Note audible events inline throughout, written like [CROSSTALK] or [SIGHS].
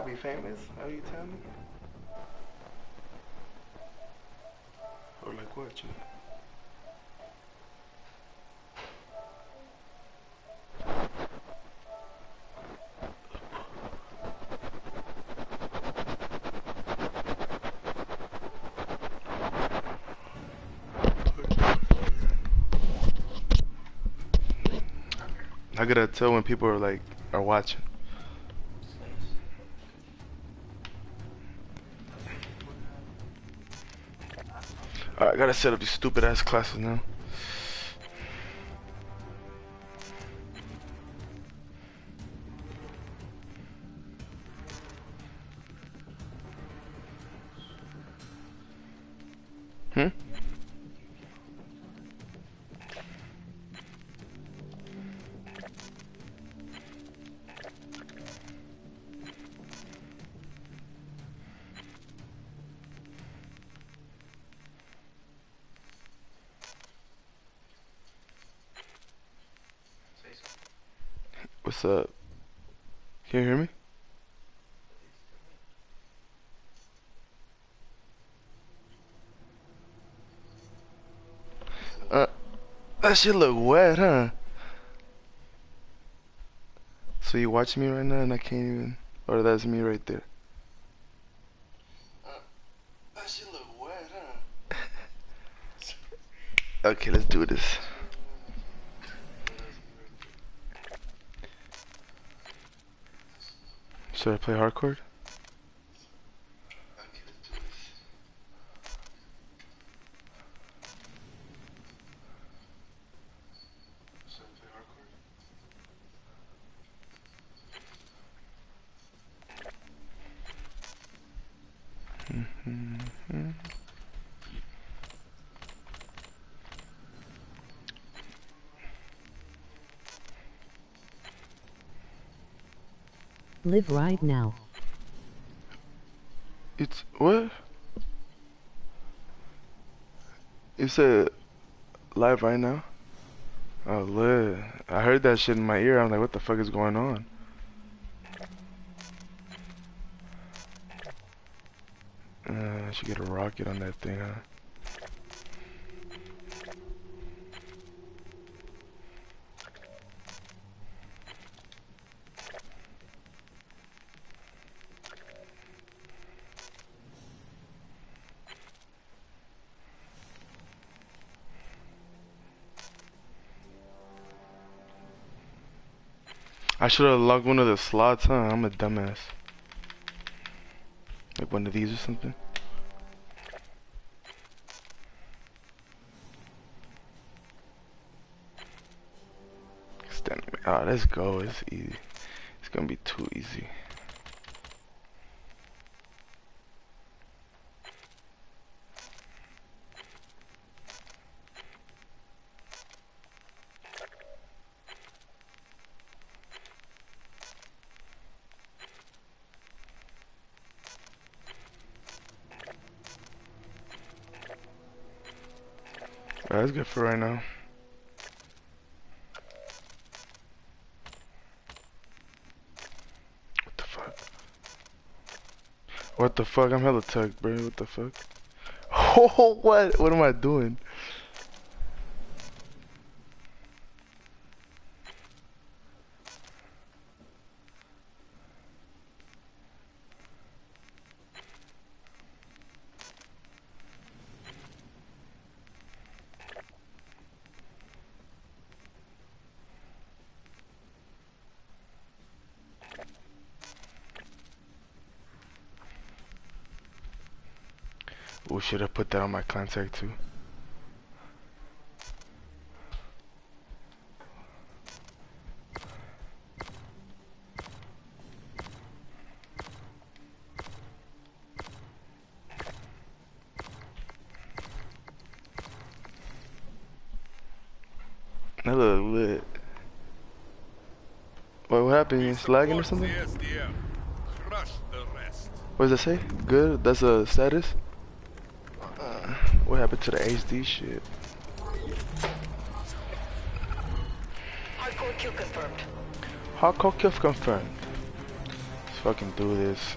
to be famous. How you tell me? Or like what? You? I tell when people are like are watching? Alright, I gotta set up these stupid ass classes now. That shit look wet, huh? So you watch me right now and I can't even, or that's me right there. Uh, that shit look wet, huh? [LAUGHS] okay, let's do this. Should I play hardcore? Live right now. It's what? You said live right now? Oh, lit. I heard that shit in my ear. I'm like, what the fuck is going on? Uh, I should get a rocket on that thing, huh? Should have logged one of the slots, huh? I'm a dumbass. Like one of these or something. Oh, let's go. It's easy. It's gonna be too easy. That's good for right now. What the fuck? What the fuck? I'm hella tucked, bro. What the fuck? [LAUGHS] Oh, what? What am I doing? Oh, should have put that on my contact too? That look lit. What, what happened? You slagging or something? What does it say? Good? That's a status? Happened to the HD shit? Hardcore kill confirmed. Hardcore kill confirmed. fucking do this.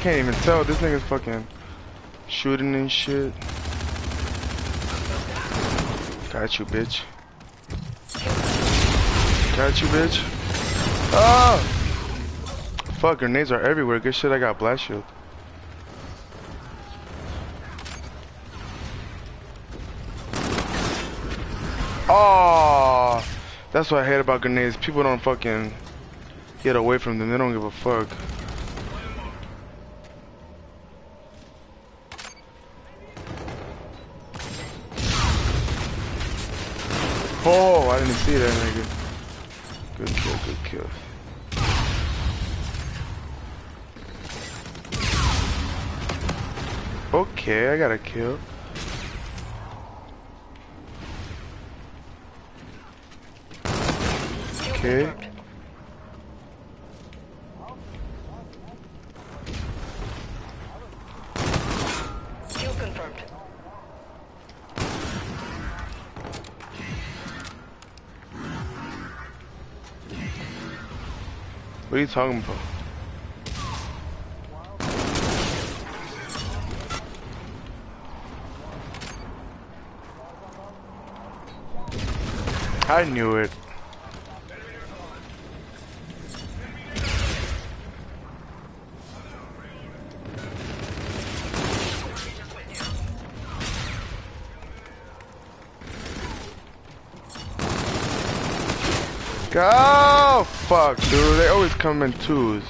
Can't even tell. This nigga's fucking shooting and shit. Got you, bitch. Got you, bitch. Ah! Fuck, grenades are everywhere. Good shit, I got blast shield. Oh, that's what I hate about grenades. People don't fucking get away from them. They don't give a fuck. Oh, I didn't see that nigga. Good kill, good kill. Okay, I got a kill. Okay. Are you talking about? I knew it. Dude. They always come in twos.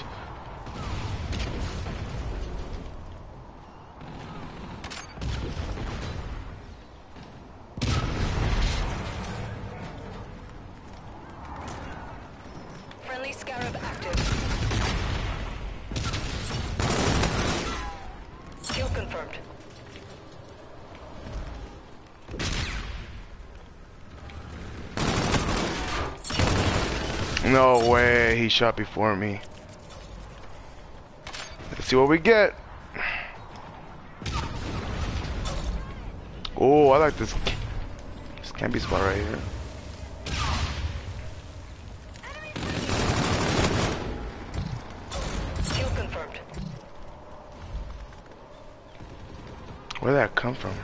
Friendly Scarab active. Kill confirmed. He shot before me. Let's see what we get. Oh, I like this. This can be spot right here. Where'd that come from?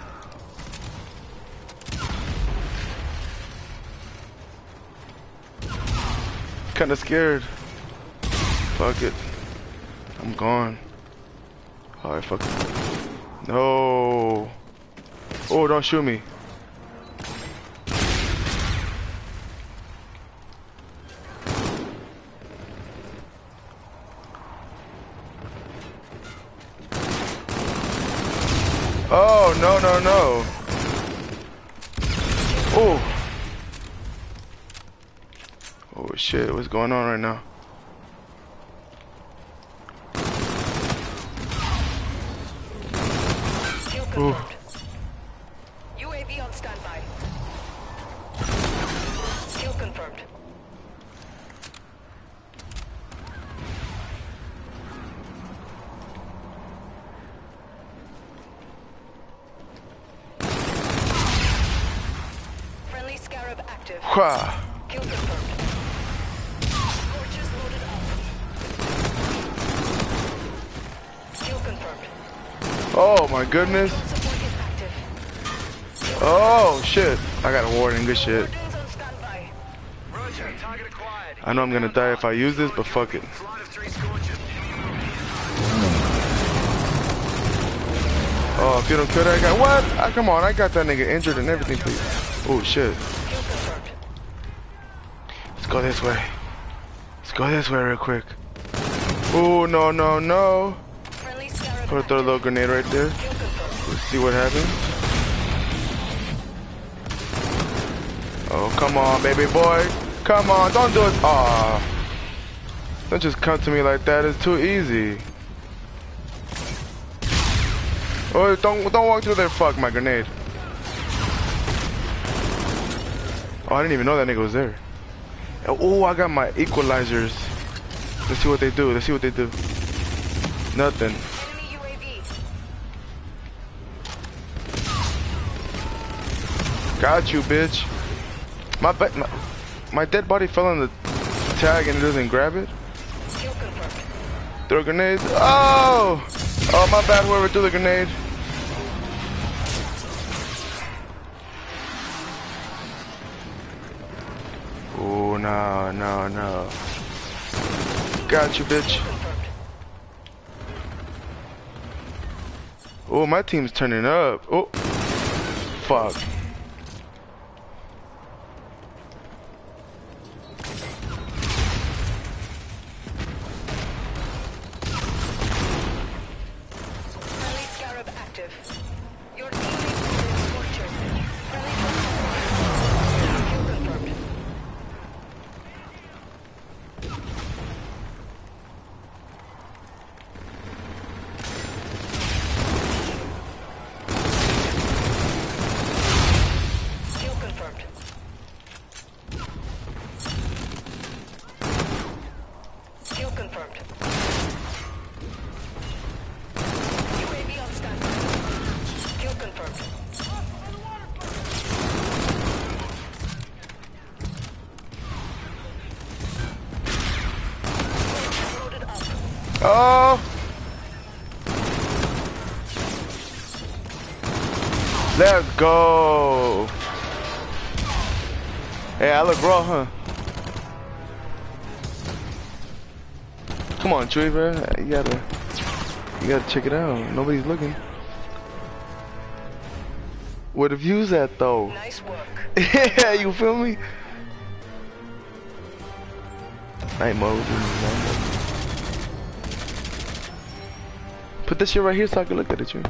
Kinda scared. Fuck it. I'm gone. Alright, fuck it. No. Oh, don't shoot me. Oh, no, no, no. Oh. Oh shit, what's going on right now? Kill Ooh. confirmed. UAV on standby. Kill confirmed. Friendly Scarab active. Hua. Kill confirmed. Scorches loaded up. Kill confirmed. Oh my goodness. Oh shit. I got a warning, good shit. I know I'm gonna die if I use this, but fuck it. Oh, if you don't kill that guy, what? Ah, come on, I got that nigga injured and everything, please. Oh shit. Let's go this way. Let's go this way real quick. Oh no no no! Put a little grenade right there. See what happens. Oh come on, baby boy! Come on, don't do it! Aw! Don't just come to me like that. It's too easy. Oh, don't don't walk through there. Fuck my grenade. Oh, I didn't even know that nigga was there. Oh, I got my equalizers. Let's see what they do. Let's see what they do. Nothing. Got you, bitch. My, my my dead body fell on the tag and it doesn't grab it. Throw grenades. Oh! Oh, my bad. Whoever threw the grenade. Oh no, no, no. Got you, bitch. Oh, my team's turning up. Oh, fuck. Hey, I look raw, huh? Come on, Chewy, bro. You gotta, you gotta check it out. Nobody's looking. Where the views at, though? Nice work. [LAUGHS] yeah, you feel me? Night mode. Put this shit right here so I can look at it, you.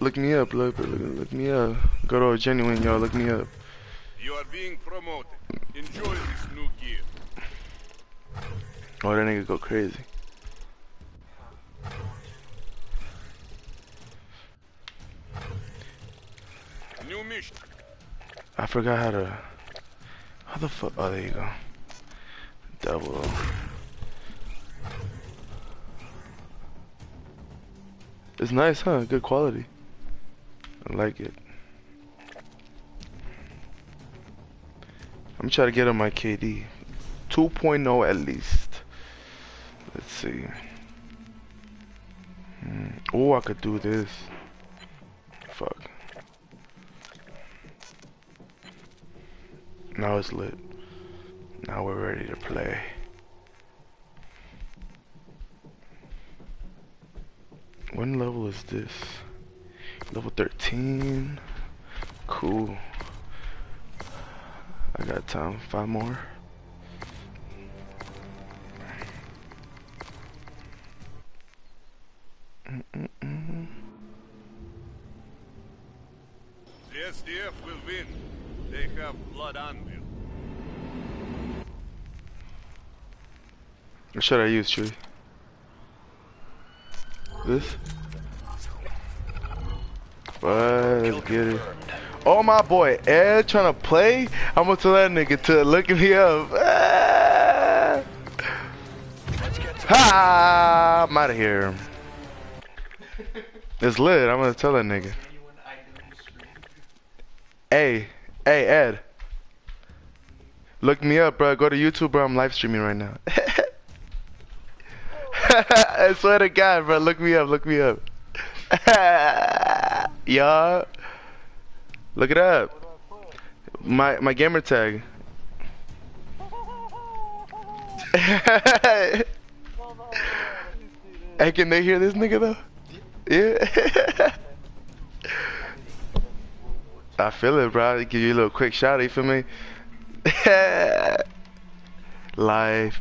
Look me up, look, look, look me up. Go to oGeNuiNe, y'all. Look me up. You are being promoted. Enjoy this new gear. Oh, that nigga go crazy. New mission. I forgot how to. How the fuck? Oh, there you go. Double. It's nice, huh? Good quality. I like it. I'm trying to get on my KD. 2.0 at least. Let's see. Hmm. Oh, I could do this. Fuck. Now it's lit. Now we're ready to play. What level is this? Level 13. Cool. I got time. Five more. The SDF will win. They have blood anvil. What should I use, Chewy? This? Let's get it. Oh my boy, Ed trying to play? I'm gonna tell that nigga to look me up. Ah! Ha! I'm out of here. It's lit. I'm gonna tell that nigga. Hey, hey Ed. Look me up, bro. Go to YouTube, bro. I'm live streaming right now. [LAUGHS] I swear to God, bro. Look me up. Look me up. [LAUGHS] Y'all. Look it up. My my gamer tag. [LAUGHS] hey, can they hear this nigga though? Yeah. [LAUGHS] I feel it, bro. Give you a little quick shot. You feel me? [LAUGHS] Life.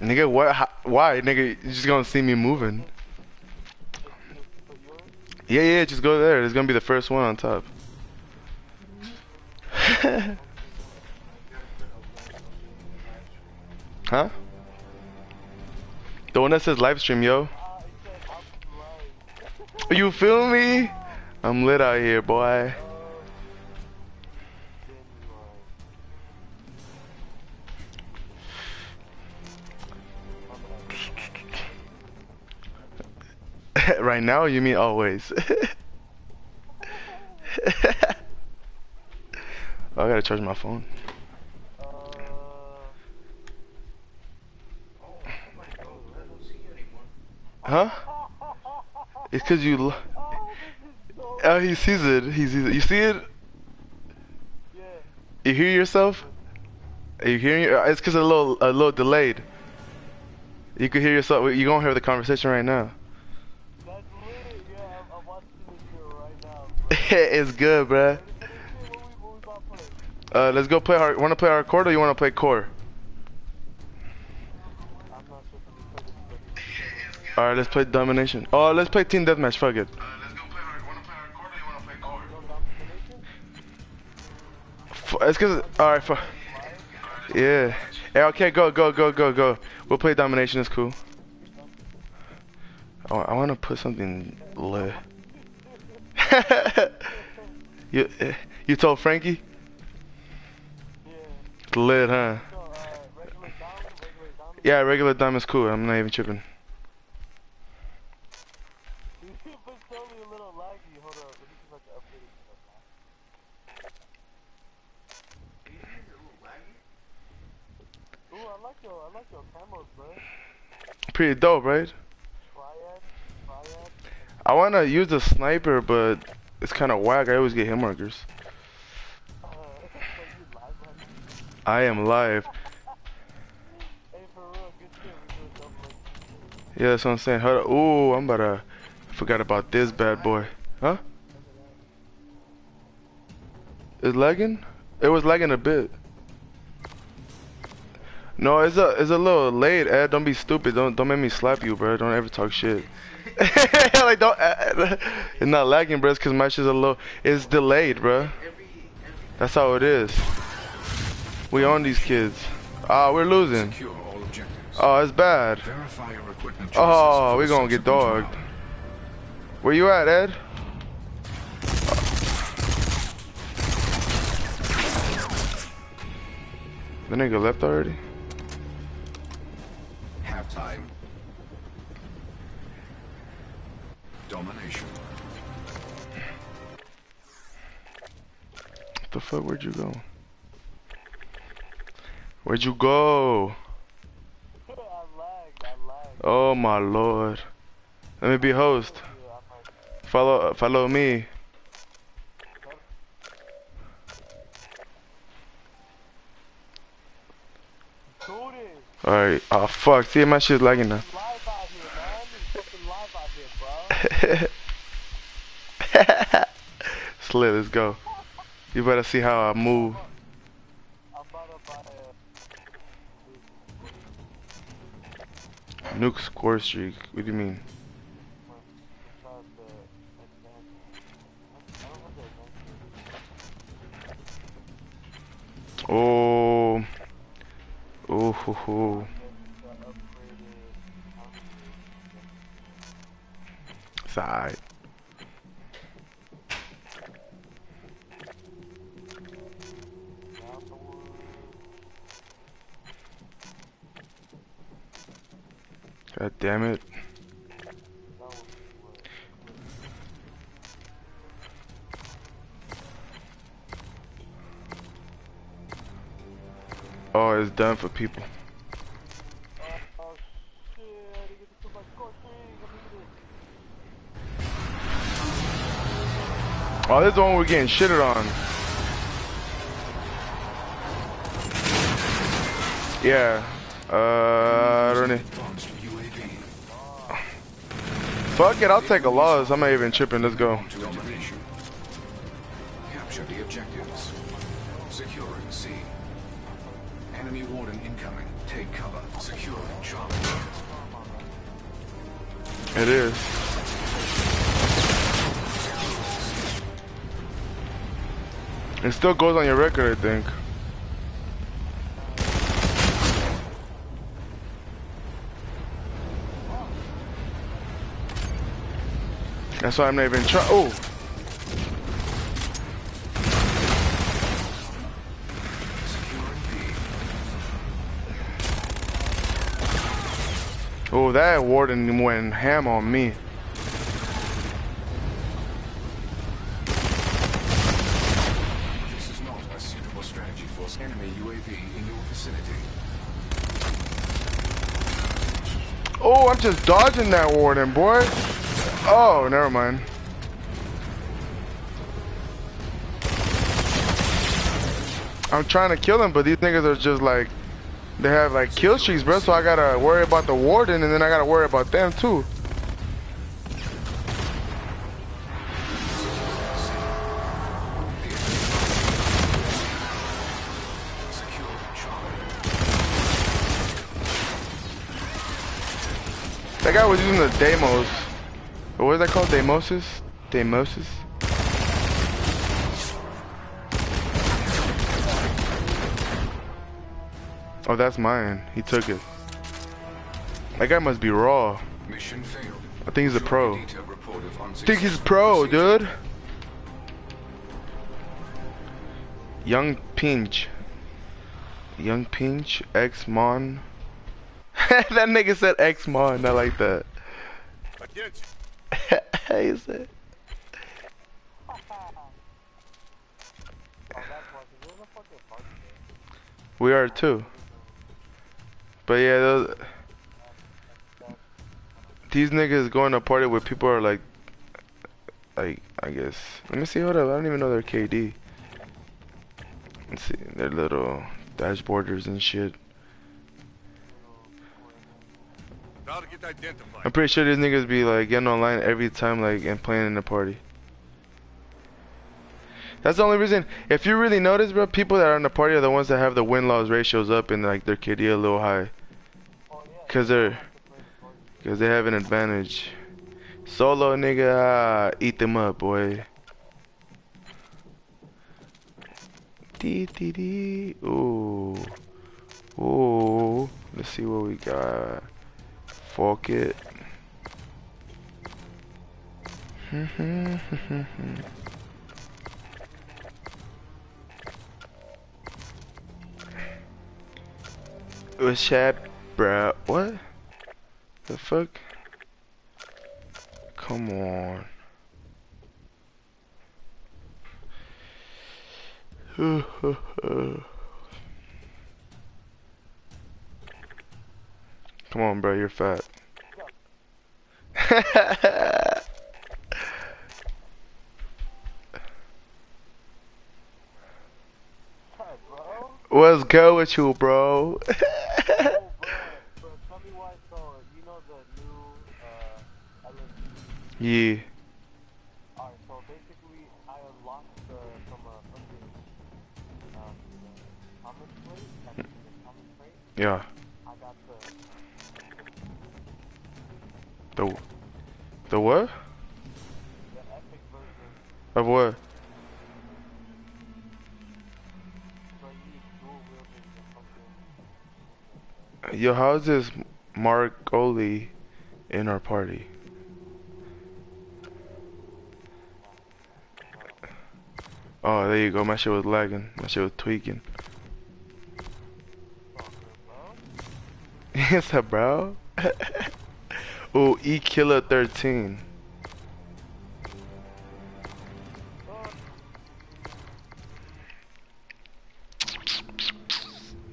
Nigga, what? how- Why, nigga? You just gonna see me moving? Yeah, yeah. Just go there. It's gonna be the first one on top. [LAUGHS] huh? The one that says live stream, yo. You feel me? I'm lit out here, boy. [LAUGHS] right now, you mean always? [LAUGHS] Oh, I gotta charge my phone. Huh? It's cause you. Oh, he sees it. He sees it. You see it? You hear yourself? Are you hearing? It? It's cause a little, a little delayed. You can hear yourself. You gonna hear the conversation right now. That's lit, yeah, I'm, I'm watching this shit right now. [LAUGHS] it's good, bruh. Play? Uh, let's go play hard. Want to play hardcore or you want to play core? Play All right, let's play domination. Oh, let's play team deathmatch. Fuck it. F- It's cause. All right, fuck. Yeah. Yeah. Okay, go, go, go, go, go. We'll play domination. It's cool. I, I want to put something lit. [LAUGHS] you, eh, you told Frankie? yeah. It's lit, huh? So, uh, regular down, regular down. Yeah, regular diamond's cool. I'm not even tripping. it's totally a little laggy. Hold up, let me see if I can update it. Ooh, I like your, I like your camos. Pretty dope, right? I want to use the sniper, but it's kind of whack. I always get hit markers. I am live. Yeah, that's what I'm saying. Hold. Ooh, I'm about to. I forgot about this bad boy. Huh? It's lagging? It was lagging a bit. No, it's a it's a little late, Ed. Don't be stupid. Don't don't make me slap you, bro. Don't ever talk shit. [LAUGHS] like don't. Ed. [LAUGHS] It's not lagging, bro. It's cause my shit's a little. It's delayed, bro. That's how it is. We own these kids. Ah, we're losing. Secure all objectives. Oh, it's bad. Verify your equipment Oh, we for gonna get dogged. Where you at, Ed? The nigga left already? Halftime. Domination. What the fuck? Where'd you go? Where'd you go? Oh my lord. Let me be host. Follow, follow me. Alright. Oh ah, fuck. See, my shit's lagging now. Live out here, man. It's fucking live out here, bro. [LAUGHS] Slit, let's go. You better see how I move. Nuke score streak. What do you mean? Oh. Oh, ho, ho. Side. God damn it. Oh, it's done for people. Oh, this is the one we're getting shitted on. Yeah. Uh, I don't know. Fuck it, I'll take a loss. I'm not even tripping. Let's go. Capture the objectives. Securing C. Enemy warden incoming. Take cover. Securing Charlie. It is. It still goes on your record, I think. That's why I'm not even trying. Oh, oh, that warden went ham on me. Just dodging that warden, boy. Oh, never mind. I'm trying to kill him, but these niggas are just like, they have like kill streaks, bro. So I gotta worry about the warden, and then I gotta worry about them too. Deimos. What is that called? Deimosis? Deimosis? Oh, that's mine. He took it. That guy must be raw. Mission failed. I think he's a pro. detailed report I think he's pro, dude. Young Pinch. Young Pinch, X Mon. [LAUGHS] that nigga said X Mon. I like that. Fucking party there. We are too. But yeah, those, these niggas going to party with people are like, like I guess. Let me see. Hold up. I don't even know their KD. Let's see. Their little dashboarders and shit. I'm pretty sure these niggas be like getting online every time like and playing in the party. That's the only reason. If you really notice, bro, people that are in the party are the ones that have the win loss ratios up and like their KD a little high. Cause they're, cause they have an advantage. Solo nigga, ah, eat them up, boy. Dee dee dee. Ooh, ooh. Let's see what we got. Fuck it. [LAUGHS] What's up, bro? What? The fuck? Come on. [SIGHS] [LAUGHS] Come on, bro, you're fat. [LAUGHS] What's go with you, bro? [LAUGHS] Oh, bro. The The what? the. Of what? Yo, how's this Mark Oli in our party? Oh, there you go. My shit was lagging. My shit was tweaking. [LAUGHS] Yes, bro. [LAUGHS] oh, E Killer 13.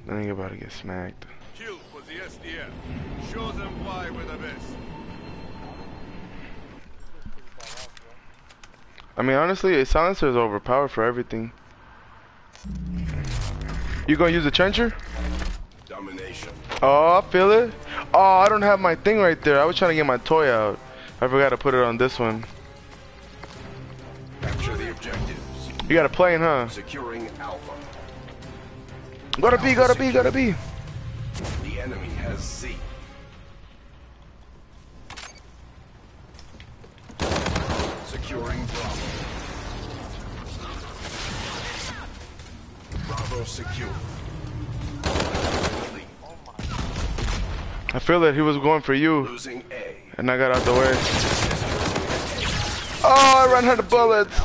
I think about to get smacked. Kill for the SDF. Show them why we're the best. I mean, honestly, a silencer is overpowered for everything. You gonna use a trencher? Domination. Oh, I feel it. Oh, I don't have my thing right there. I was trying to get my toy out. I forgot to put it on this one. Capture the objectives. You got a plane, huh? Securing Alpha. Go to B, go to B, go to B. The enemy has. I feel that he was going for you, Losing A. and I got out the way. Oh, I ran out of bullets.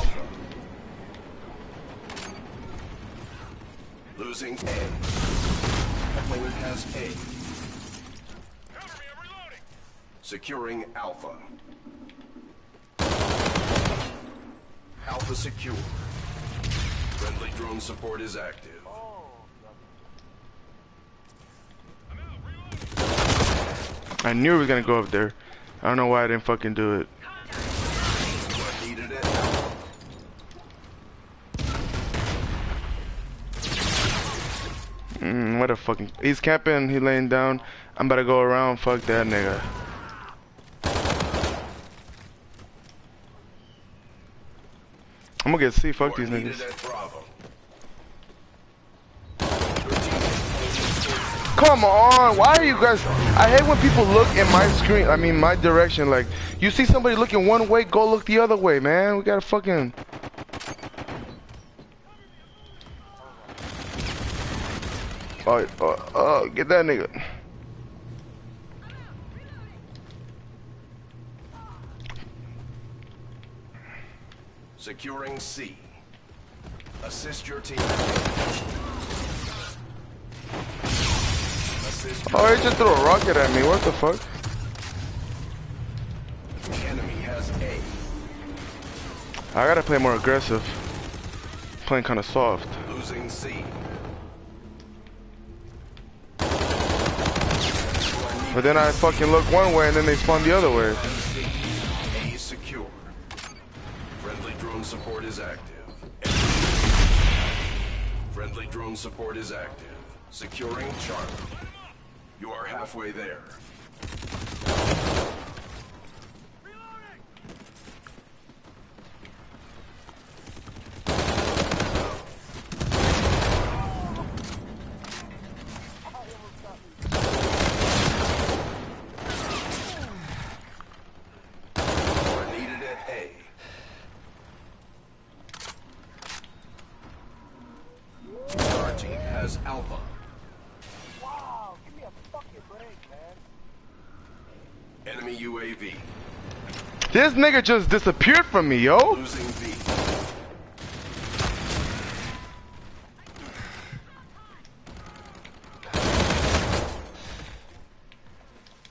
Losing A. Opponent has A. Securing Alpha. Alpha secure. Friendly drone support is active. Oh. I knew he was gonna go up there. I don't know why I didn't fucking do it. Mm, what a fucking. He's camping. He laying down. I'm about to go around. Fuck that nigga. I'm gonna get C. Fuck these niggas. at Bravo. Come on. Why are you guys? I hate when people look in my screen. I mean, my direction. Like, you see somebody looking one way, go look the other way, man. We gotta fucking. Oh, oh, oh, get that nigga. Securing C. Assist your team. Oh, he just threw a rocket at me. What the fuck? The enemy has A. I gotta play more aggressive. Playing kind of soft. Losing C. But then I fucking look one way and then they spawn the other way. A secure. Friendly drone support is active. Friendly drone support is active. Securing Charlie. You are halfway there. You are needed at A. Our team has Alpha. Wow, give me a fucking break, man. Enemy UAV. This nigga just disappeared from me, yo.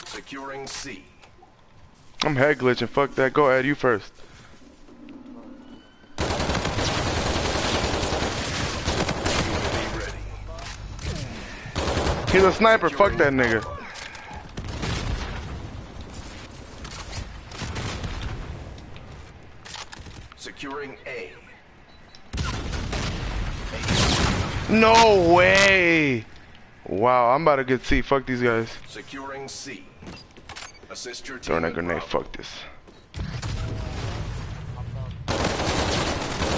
Securing C. I'm head glitching. Fuck that. Go ahead. You first. He's a sniper. Fuck that nigga. Alpha. Securing A. No way. Wow, I'm about to get C. Fuck these guys. Securing C. Assist your team. Throwing a grenade. Bravo. Fuck this.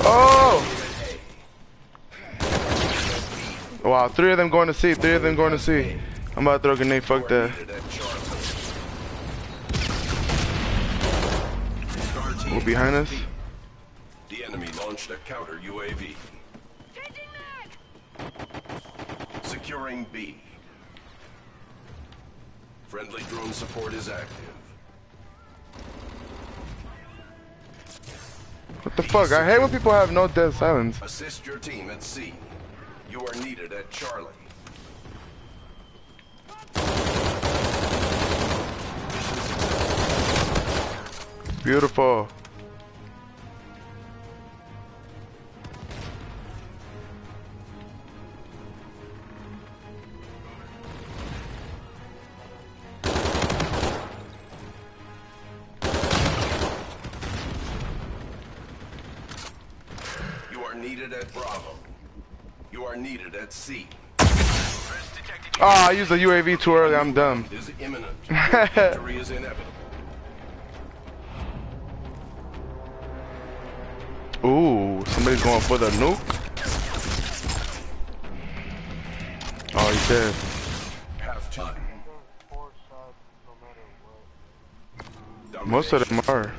Oh! Wow, three of them going to C. Three of them going to C. I'm about to throw a grenade. Fuck that. Needed at Charlie. Our team Who behind us? Enemy launched a counter UAV. Securing B. Friendly drone support is active. What the fuck? I hate when people have no dead silence. Assist your team at C. You are needed at Charlie. Beautiful. At C. Oh, ah, I used the UAV too early. I'm dumb. [LAUGHS] Is imminent. [LAUGHS] Victory is inevitable. Ooh, somebody's going for the nuke. Oh, he's dead. Half time. There's four shots no matter what. Most of them are.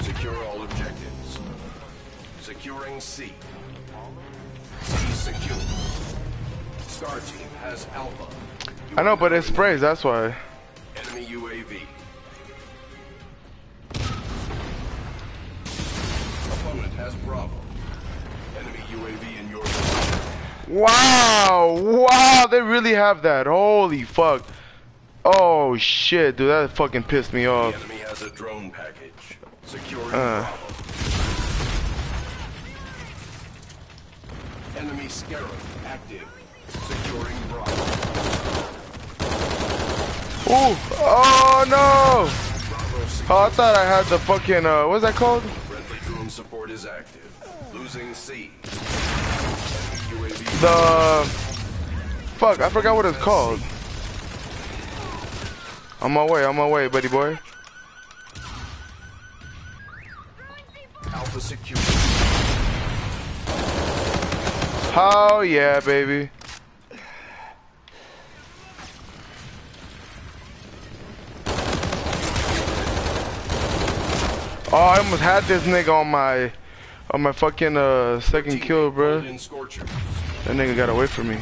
Secure all objectives. Securing C. I know, but it sprays. That's why. Enemy UAV. Opponent has Bravo. Enemy UAV in your. Wow, wow, they really have that. Holy fuck. Oh shit, dude, that fucking pissed me The off. enemy has a drone package. Securing Uh. Bravo. Enemy Scarab active. Securing. Ooh, oh no. Oh, I thought I had the fucking, uh, what's that called? Friendly drone support is active. Losing C. The, fuck, I forgot what it's called. On my way, on my way, buddy boy. Alpha secure. Oh yeah, baby. Oh, I almost had this nigga on my, on my fucking uh second kill, bro. That nigga got away from me.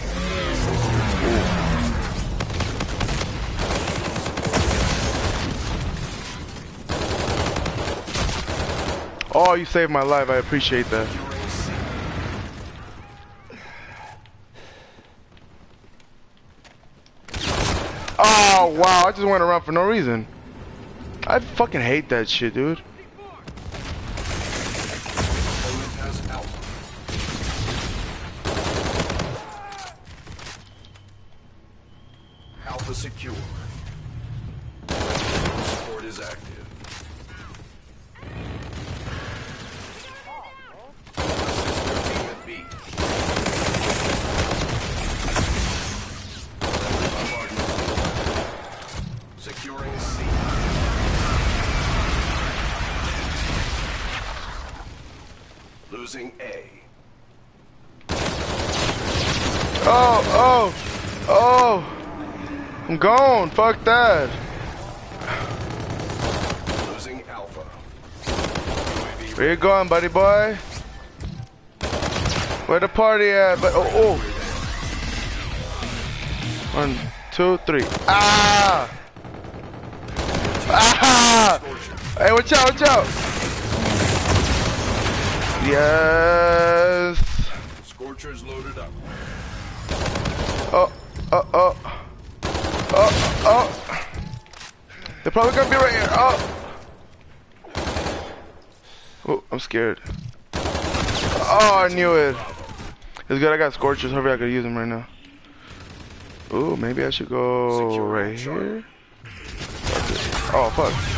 Oh, you saved my life. I appreciate that. Oh, wow. I just went around for no reason. I fucking hate that shit, dude. Alpha secure. Losing A. Oh, oh, oh. I'm gone. Fuck that. Losing Alpha. Where you going, buddy boy? Where the party at? But oh, oh. One, two, three. Ah! Ah! Hey, watch out, watch out! Yes. Scorchers loaded up. Oh, oh, oh. Oh, oh. They're probably gonna be right here. Oh. Oh, I'm scared. Oh, I knew it. It's good I got scorchers. Hopefully I could use them right now. Ooh, maybe I should go right here. Oh, fuck.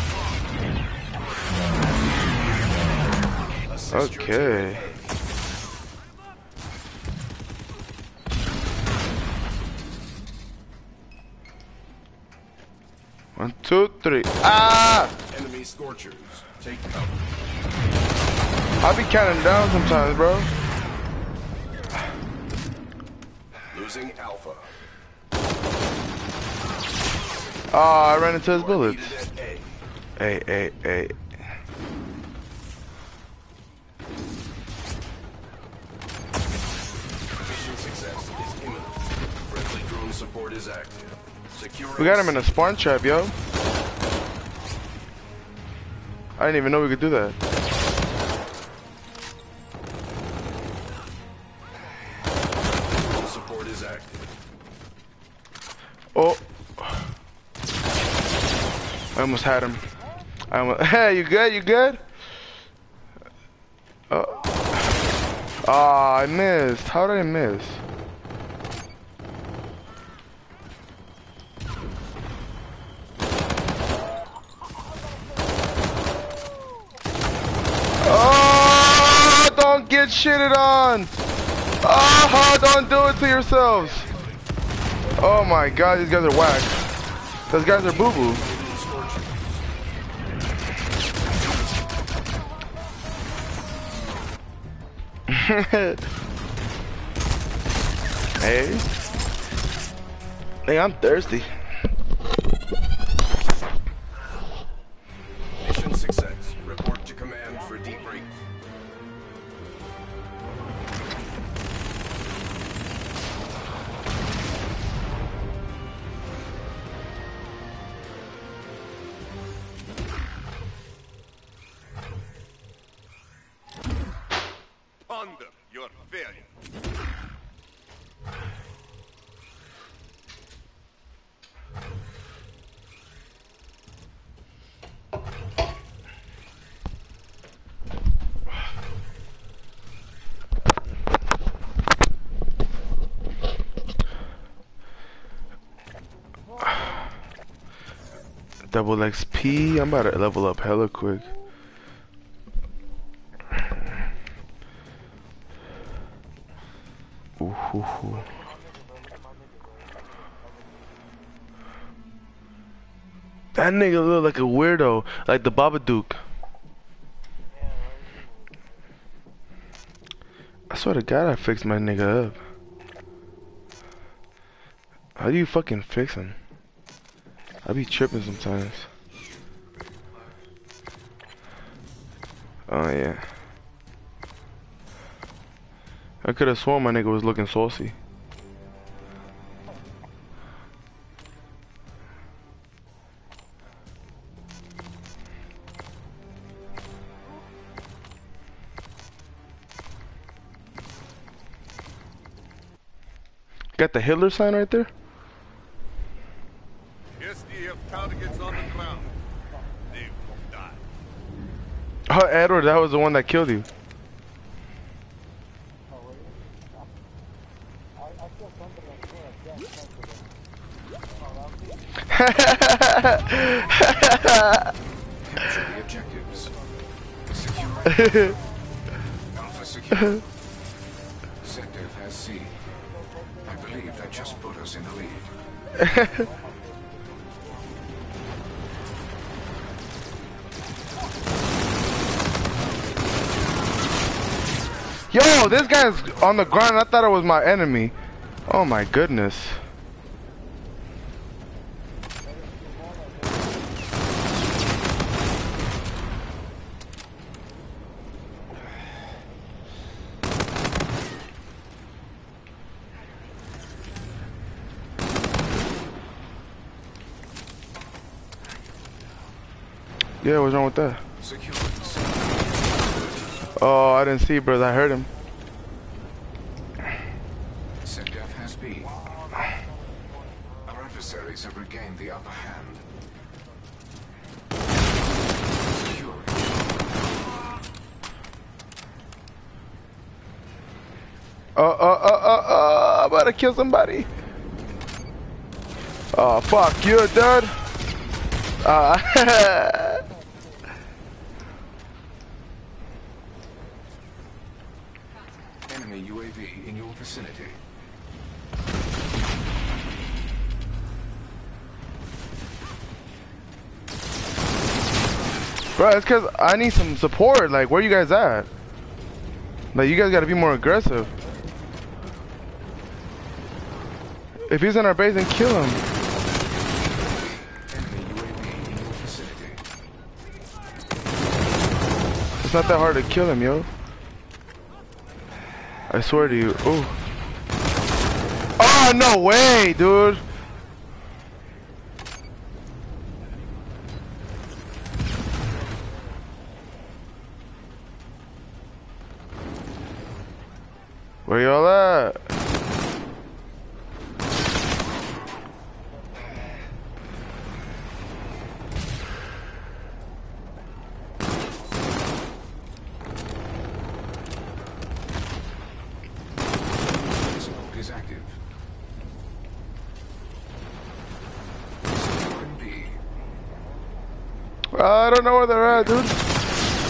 Okay. One, two, three. Ah! Enemy Scorchers. Take cover. I be counting down sometimes, bro. Losing Alpha. Oh, I ran into his bullets. A. Hey, hey, hey. Is active. We got him in a spawn trap, yo. I didn't even know we could do that. Support is active. Oh. I almost had him. I almost, [LAUGHS] hey, you good? You good? Oh. Ah, I missed. How did I miss? Oh, don't get shitted on. Oh, don't do it to yourselves. Oh my god, these guys are whack. Those guys are boo boo. [LAUGHS] hey. Hey, I'm thirsty. XP. I'm about to level up hella quick. Ooh, hoo, hoo. That nigga look like a weirdo, like the Babadook. I swear to God, I fixed my nigga up. How do you fucking fix him? I be tripping sometimes. Oh yeah. I could have sworn my nigga was looking saucy. Got the Hitler sign right there? Targets on the ground. They will die. Oh, Edward, that was the one that killed you. I, I feel somebody on the floor, death, Capture the objectives. [LAUGHS] Secure. Alpha secure. Sector has [LAUGHS] C. I believe that just put us in the lead. Yo, this guy's on the ground. I thought it was my enemy. Oh my goodness. Yeah, what's wrong with that? Secure. Oh, I didn't see, bros. I heard him. SecDef has B. Our adversaries have regained the upper hand. Uh, uh, uh, uh, uh, I'm about to kill somebody. Oh, fuck you, dude. Uh, Enemy UAV in your vicinity. bro, it's cause I need some support. Like, where you guys at? Like, you guys gotta be more aggressive. If he's in our base, then kill him. Enemy UAV in your vicinity. It's not that hard to kill him, yo. I swear to you. Oh. Oh, no way, dude. Where y'all at? know where they're at, dude.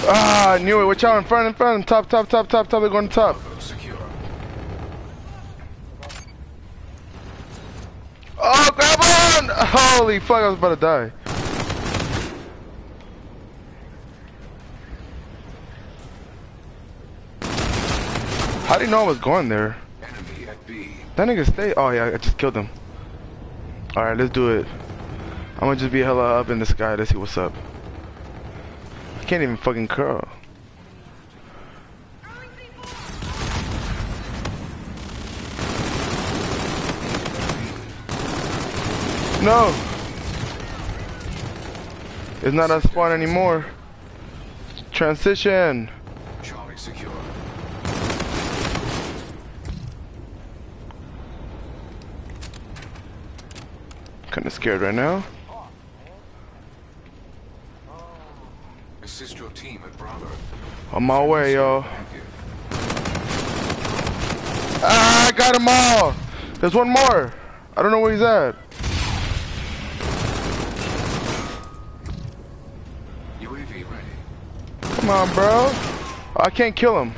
Ah, I knew it. Watch out, in front, in front. Top, top, top, top, top. They're going top. Oh, grab on! Holy fuck, I was about to die. How do you know I was going there? That nigga stay. Oh yeah, I just killed him. All right, let's do it. I'm gonna just be hella up in the sky. Let's see what's up. Can't even fucking curl. No. It's not a spawn anymore. Transition. Charlie secure. Kinda scared right now. Assist your team at Bravo. On my way, yo. Active. Ah, I got them all. There's one more. I don't know where he's at. UAV ready. Come on, bro. I can't kill him.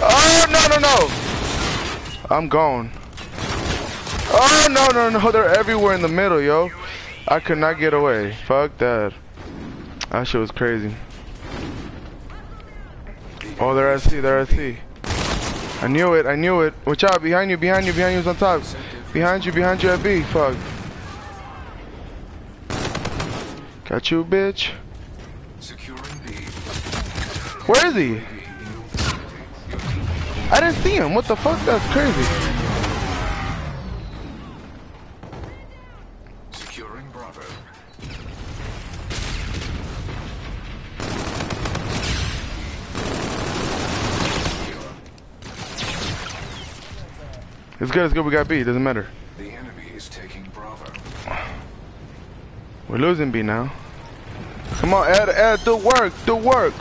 Oh, no, no, no. I'm gone. Oh, no, no, no. They're everywhere in the middle, yo. I could not get away. Fuck that. That shit was crazy. Oh, there I see, there I see. I knew it. I knew it. Watch out. Behind you. Behind you. Behind you. Who's on top? Behind you. Behind you at B. Fuck. Got you, bitch. Where is he? I didn't see him. What the fuck? That's crazy. securing Bravo. Secure. It's good. It's good. We got B. Doesn't matter. The enemy is taking Bravo. We're losing B now. Come on, Ed. Ed, do work. Do work.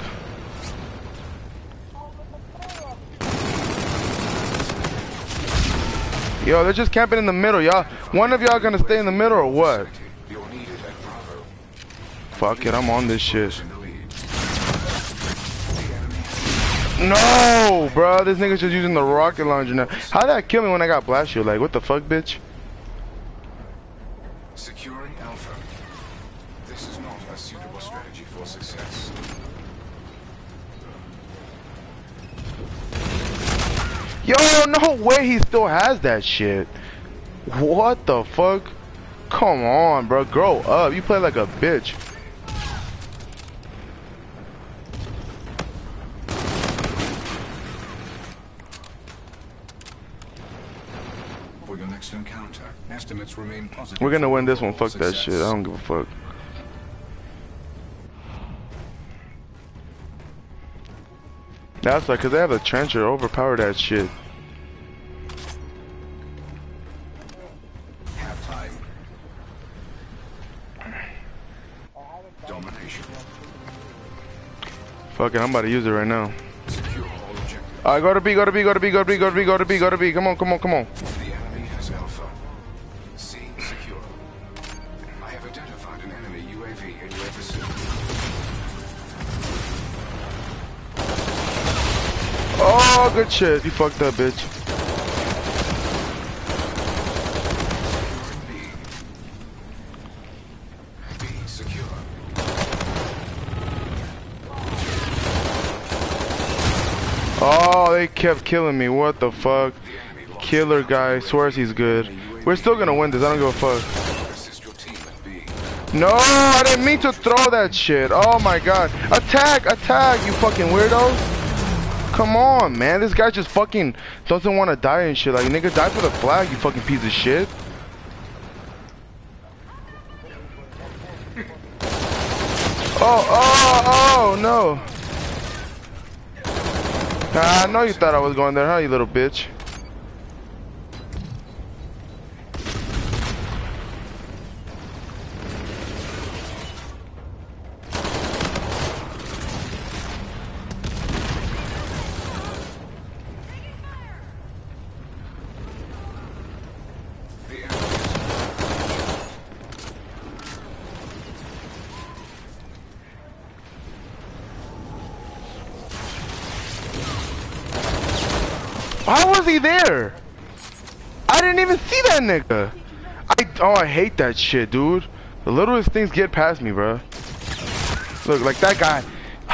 Yo, they're just camping in the middle, y'all. One of y'all gonna stay in the middle or what? You're needed at Bravo. Fuck it, I'm on this shit. No, bro, this nigga's just using the rocket launcher now. How did that kill me when I got blast shield? Like, what the fuck, bitch? Securing Alpha. This is not a suitable strategy for success. Yo, no way he still has that shit. What the fuck? Come on, bro. Grow up. You play like a bitch. For your next encounter, estimates remain positive. We're gonna win this one. Fuck that shit. I don't give a fuck. That's like, cause they have a trencher. Overpower that shit. Fuck it. I'm about to use it right now. Alright, go to B. Go to B. Go to B. Go to B. Go to B. Go to B. Go to B. Come on. Come on. Come on. Oh, good shit. You fucked up, bitch. Oh, they kept killing me. What the fuck? Killer guy swears he's good. We're still gonna win this. I don't give a fuck. No, I didn't mean to throw that shit. Oh my god. Attack, attack, you fucking weirdo. Come on, man. This guy just fucking doesn't want to die and shit. Like, nigga, die for the flag, you fucking piece of shit. Oh, oh, oh, no. Ah, I know you thought I was going there, huh, you little bitch. The enemy is How was he there? I didn't even see that nigga. I oh I hate that shit, dude. The littlest things get past me, bro. Look, like that guy.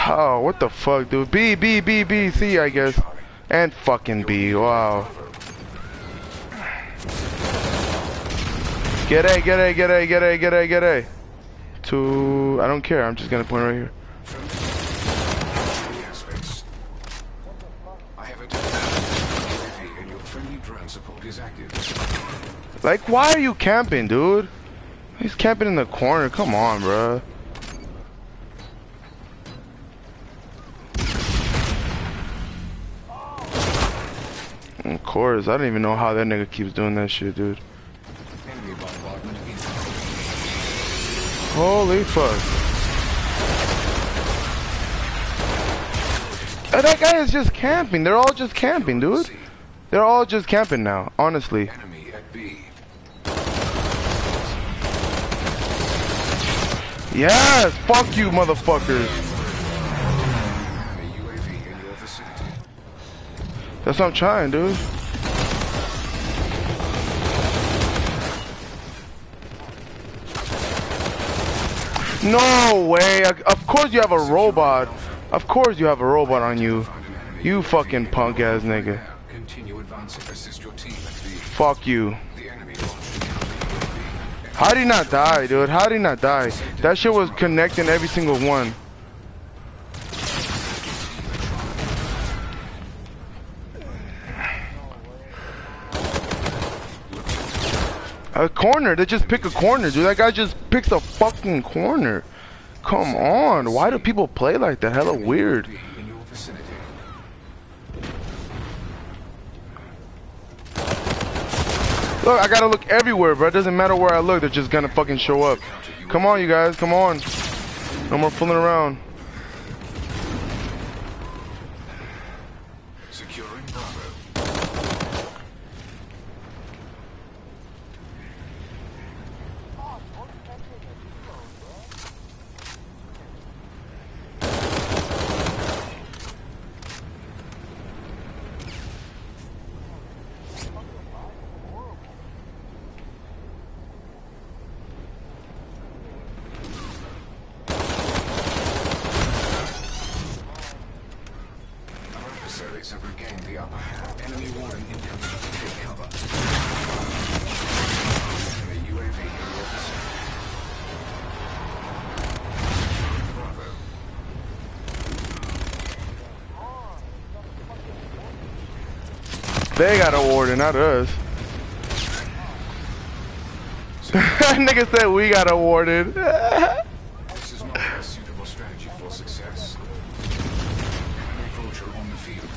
Oh, what the fuck, dude? B, B, B, B, C, I guess. And fucking B, wow. Get A, get A, get A, get A, get A, get A. To, I don't care, I'm just gonna point right here. Three aspects. I have identified UAV and your friendly drone support is active. Like, why are you camping, dude? He's camping in the corner, come on, bro. Of course, I don't even know how that nigga keeps doing that shit, dude. Holy fuck. Uh, That guy is just camping. They're all just camping, dude. They're all just camping now, honestly. Enemy at B. Yes! Fuck you, motherfuckers. Enemy UAV in your vicinity. That's what I'm trying, dude. No way. Of course you have a robot. Of course you have a robot on you. Found an enemy You fucking punk ass nigga. Continue advancing. Assist your team at B. Fuck you. How did he not die, dude? How did he not die? That shit was connecting every single one. A corner, they just pick a corner, dude. That guy just picks a fucking corner. Come on, why do people play like that? Hella weird. Look, I gotta look everywhere, bro. It doesn't matter where I look, they're just gonna fucking show up. Come on, you guys, come on. No more fooling around. Securing Bravo. Our adversaries have regained the upper hand. Enemy warning incoming. Take cover. Enemy UAV in your vicinity. Bravo. They got awarded, not us. [LAUGHS] Nigga said we got awarded. This is not a suitable strategy for success. Enemy vulture on the field.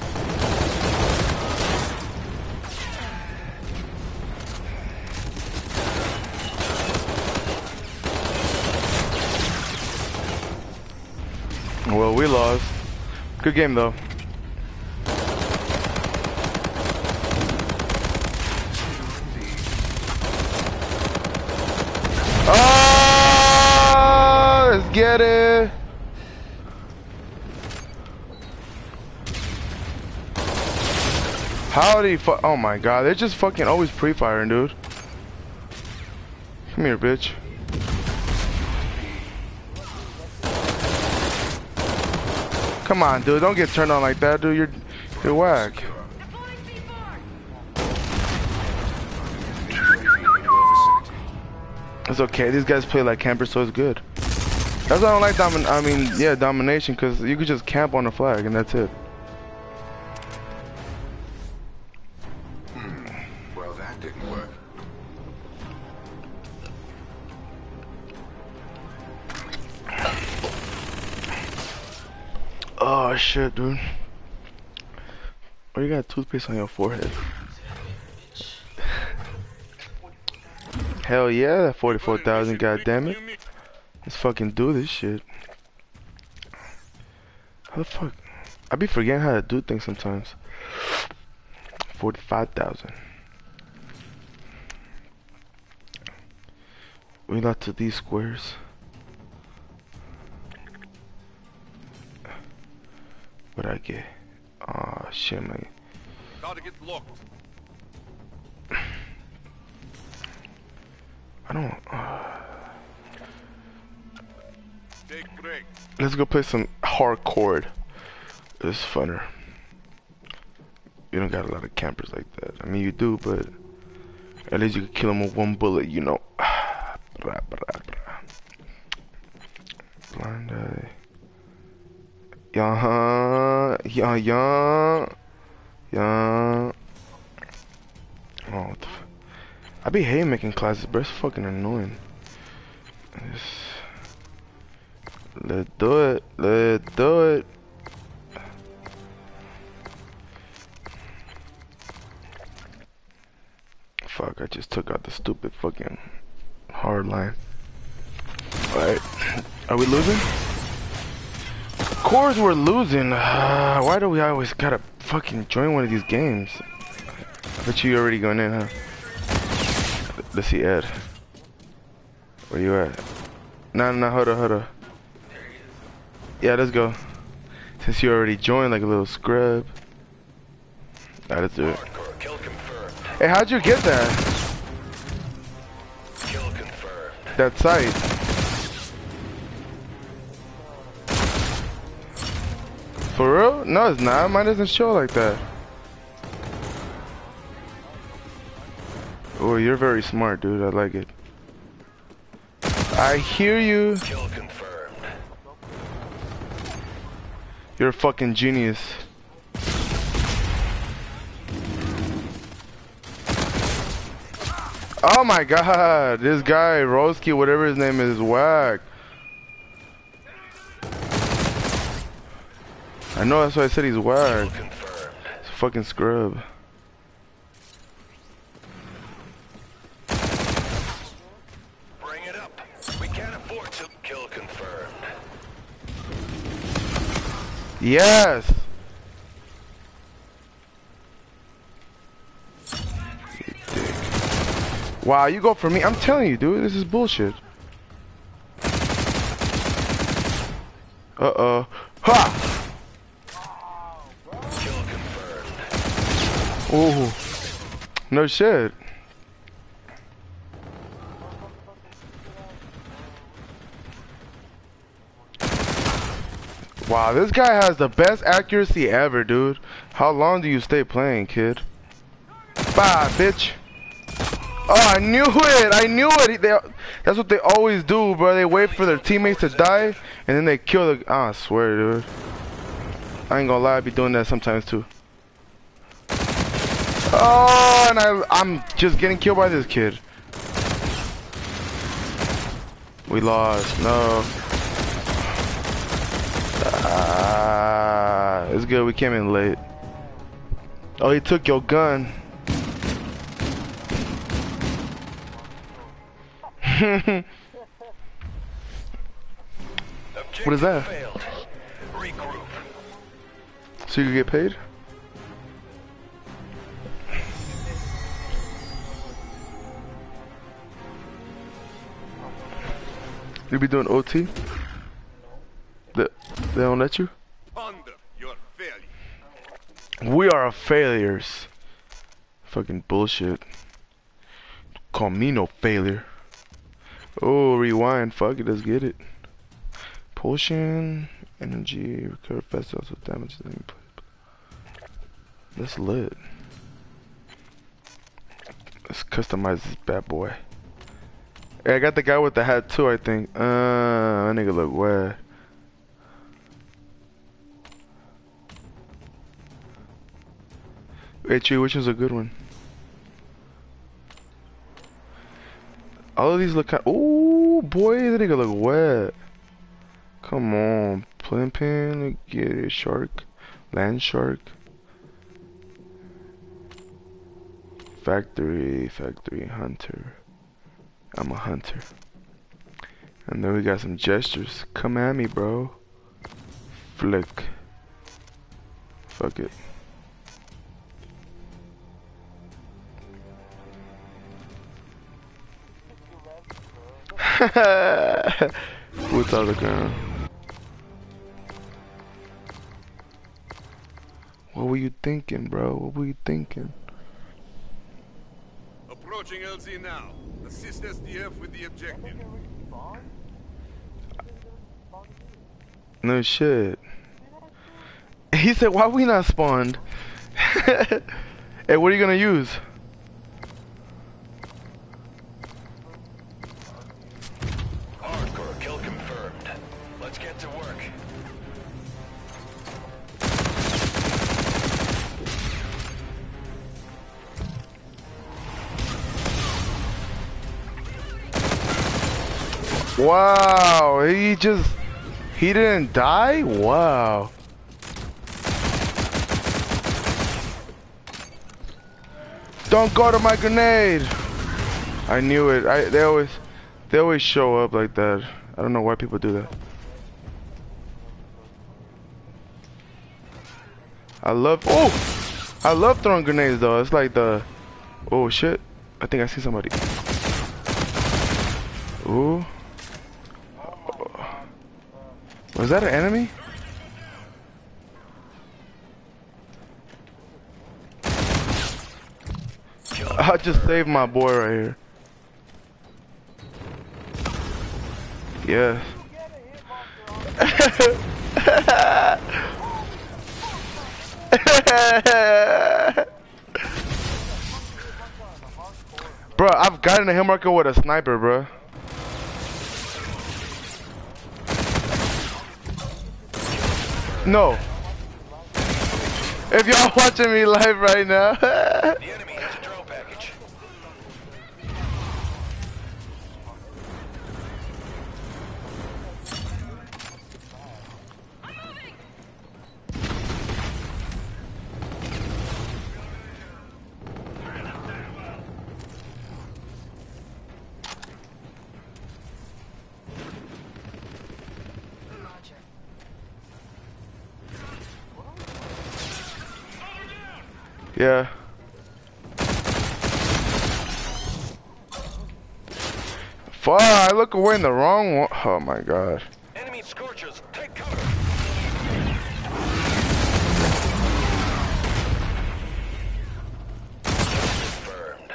well, we lost. Good game though. Get it. How did he fu- Oh my god, they're just fucking always pre-firing, dude. Come here, bitch. Come on, dude. Don't get turned on like that, dude. You're you're whack. It's okay. These guys play like campers, so it's good. That's why I don't like domin. I mean, yeah, domination, because you could just camp on the flag and that's it. Hmm, well, that didn't work. Oh shit, dude. Why you got toothpaste on your forehead? [LAUGHS] Hell yeah, that 44,000, god damn it. Let's fucking do this shit. How the fuck? I be forgetting how to do things sometimes. 45,000. We got to these squares. What'd I get? Oh shit, man. Target locked. I don't. Break. Let's go play some hardcore. It's funner. You don't got a lot of campers like that. I mean, you do, but at least you can kill them with one bullet, you know. [SIGHS] Blind eye. Yeah, yeah, yeah, yeah. Oh, I be hating making classes, bro. It's fucking annoying. Let's do it. Let's do it. Fuck, I just took out the stupid fucking hard line. Alright. Are we losing? Of course we're losing. Uh, why do we always gotta fucking join one of these games? I bet you already going in, huh? Let's see Ed. Where you at? Nah, nah, hold on, hold on. Yeah, let's go. Since you already joined like a little scrub. Alright, let's do it. Hey, how'd you get that? That site? For real? No, it's not. Mine doesn't show like that. Oh, you're very smart, dude. I like it. I hear you. Kill confirmed. You're a fucking genius. Oh my god, this guy, Roski, whatever his name is, whack. I know that's why I said he's whack. It's a fucking scrub. Bring it up. We can't afford to kill confirmed. Yes! Wow, you go for me. I'm telling you, dude, this is bullshit. Uh-oh. Ha! Ooh. No shit. Wow, this guy has the best accuracy ever, dude. How long do you stay playing, kid? Bye, bitch. Oh, I knew it. I knew it. They, that's what they always do, bro. They wait for their teammates to die, and then they kill the... I swear, dude. I ain't gonna lie, I be doing that sometimes, too. Oh, and I, I'm just getting killed by this kid. We lost. No. Ah, it's good. We came in late. Oh, he took your gun. [LAUGHS] What is that? So you can get paid? You be doing OT? They, they don't let you? We are failures. Fucking bullshit. Call me no failure. Oh, rewind. Fuck it, let's get it. Potion, energy, recover fast, also damage. That's lit. Let's customize this bad boy. Hey, I got the guy with the hat too, I think. Uh, that nigga look wet. Hey, which one's a good one? All of these look kind. Ooh, boy, that nigga look wet. Come on, pin pin, get it, shark, land shark. Factory, factory, hunter. I'm a hunter. And then we got some gestures. Come at me, bro. Flick. Fuck it. [LAUGHS] On the. What were you thinking, bro? What were you thinking? Approaching LZ now. Assist SDF with the objective. No shit. He said, why we not spawned? [LAUGHS] hey, what are you gonna use? Wow, he just, he didn't die? Wow. Don't go to my grenade. I knew it. I they always they always show up like that. I don't know why people do that. I love oh I love throwing grenades though. It's like the oh shit. I think I see somebody. Ooh. Was that an enemy? I just saved my boy right here. Yes. [LAUGHS] bro, I've gotten a hit marker with a sniper, bro. No. If y'all watching me live right now. [LAUGHS] yeah. Fuck, I look away in the wrong one. Oh my god. Enemy scorchers, take cover. Confirmed.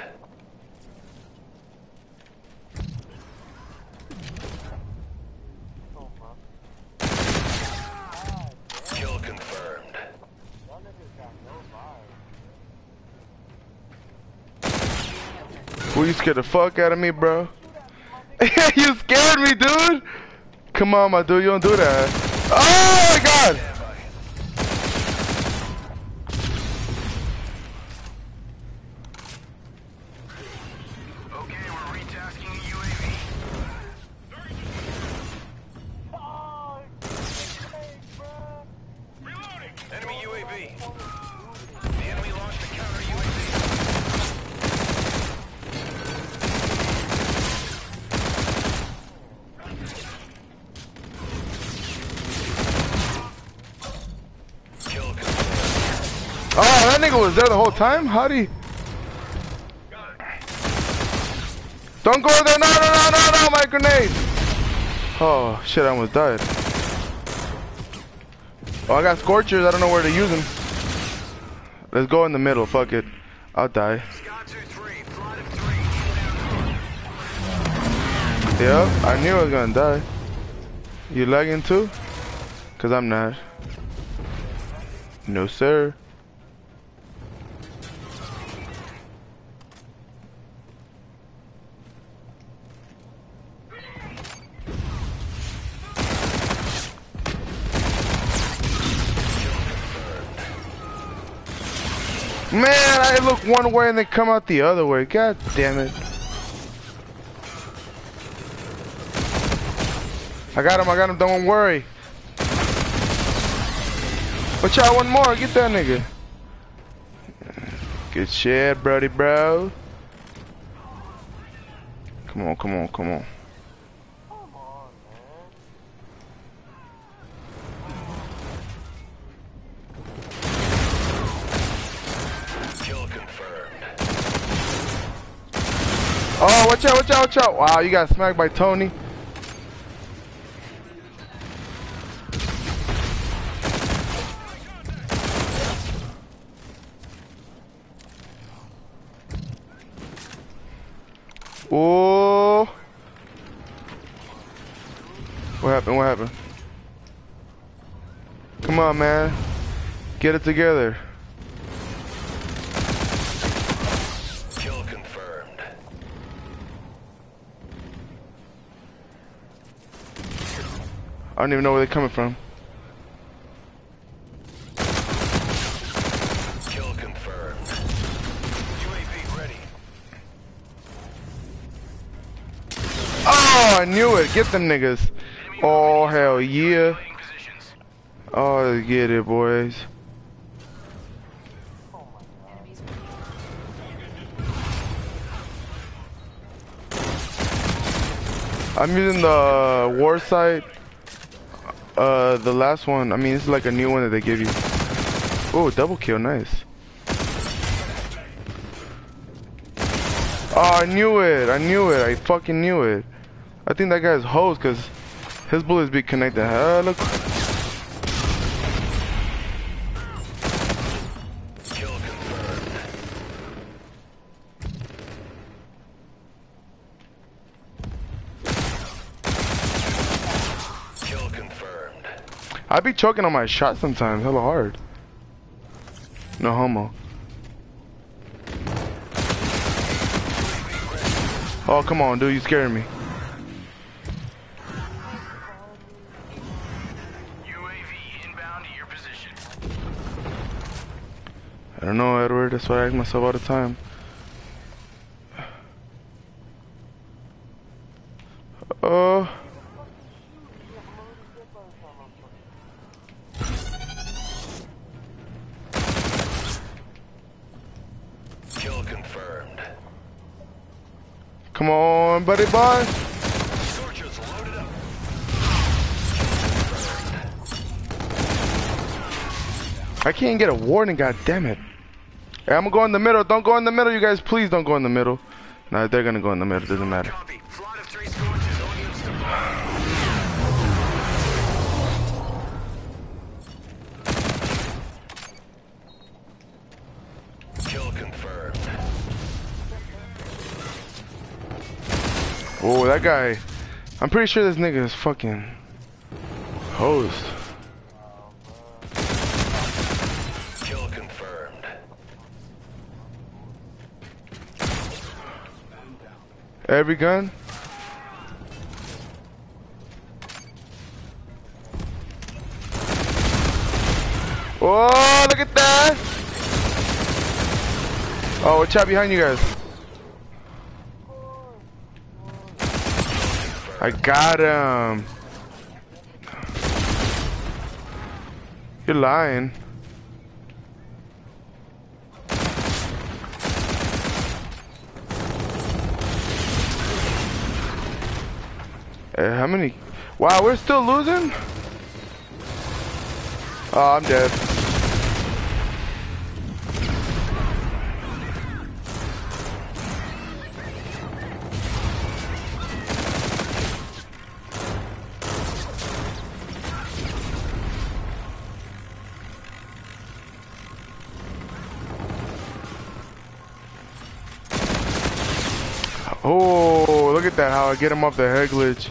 Kill confirmed. You scared the fuck out of me, bro? [LAUGHS] you scared me, dude! Come on, my dude, you don't do that. Oh my god! Nigga was there the whole time? How'd he? Don't go there! No, no, no, no, no! My grenade! Oh, shit, I almost died. Oh, I got scorchers. I don't know where to use them. Let's go in the middle. Fuck it. I'll die. Scott 2-3, flight of 3, Yep, I knew I was gonna die. You lagging too? Cause I'm not. No sir. Man, I look one way and they come out the other way. God damn it. I got him, I got him, don't worry. Watch out, one more, get that nigga. Good shit, brody, bro. Come on, come on, come on. Oh, watch out, watch out, watch out. Wow, you got smacked by Tony. Oh. What happened? What happened? Come on, man. Get it together. Kill confirmed. I don't even know where they're coming from. Kill confirmed. UAV ready. Oh, I knew it. Get them niggas. Oh, hell yeah. Oh, get it, boys. I'm using the war site. Uh, the last one. I mean, it's like a new one that they give you. Oh, double kill, nice. Oh, I knew it. I knew it. I fucking knew it. I think that guy's hose because his bullets be connected. Uh, I be choking on my shot sometimes. Hella hard. No homo. Oh, come on, dude. You scaring me. UAV inbound to your position. I don't know, Edward. That's what I ask myself all the time. Oh. Kill confirmed. Come on, buddy boy. I can't get a warning, god damn it. Hey, I'm gonna go in the middle. Don't go in the middle, you guys. Please don't go in the middle. Nah, they're gonna go in the middle. Doesn't matter. Oh, that guy. I'm pretty sure this nigga is fucking host. Kill confirmed. Every gun? Oh, look at that! Oh, watch out behind you guys. I got him. You're lying. Uh, how many? Wow, we're still losing? Oh, I'm dead. Get him off the head glitch.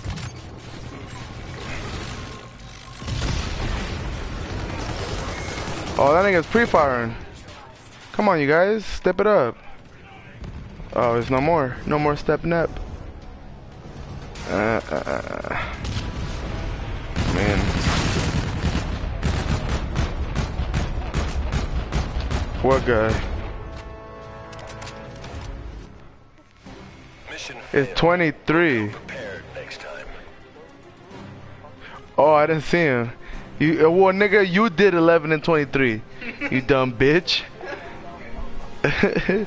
Oh, that nigga's pre-firing. Come on, you guys, step it up. Oh, there's no more. No more stepping up. Uh, uh, uh. Man. What guy? It's 23. Prepared next time. Oh, I didn't see him. You, uh, well, nigga, you did 11 and 23. you dumb bitch. [LAUGHS]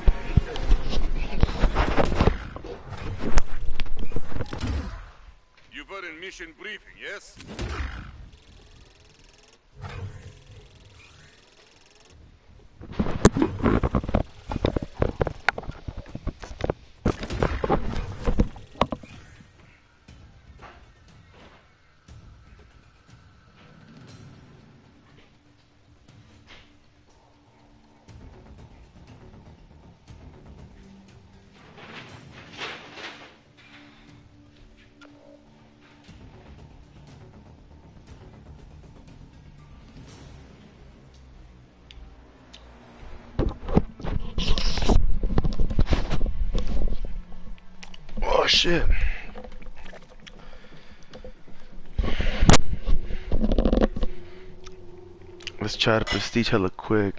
try to prestige hella quick.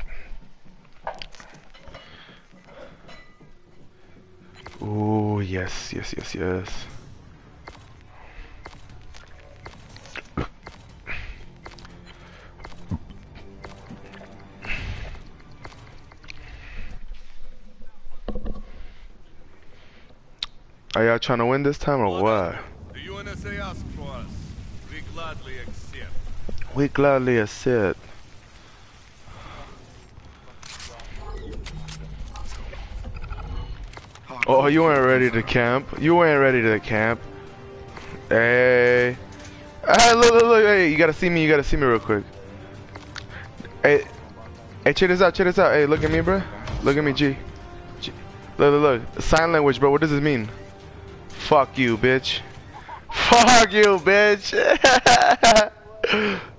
Oh yes, yes, yes, yes. Are y'all trying to win this time or what? The UNSA asked for us. We gladly accept. We gladly accept. Oh, you weren't ready to camp. You weren't ready to camp. Hey. Hey, look, look, look. Hey, you gotta see me. You gotta see me real quick. Hey, hey, check this out. Check this out. Hey, look at me, bro. Look at me, G. G. Look, look, look. Sign language, bro. What does this mean? Fuck you, bitch. Fuck you, bitch. [LAUGHS]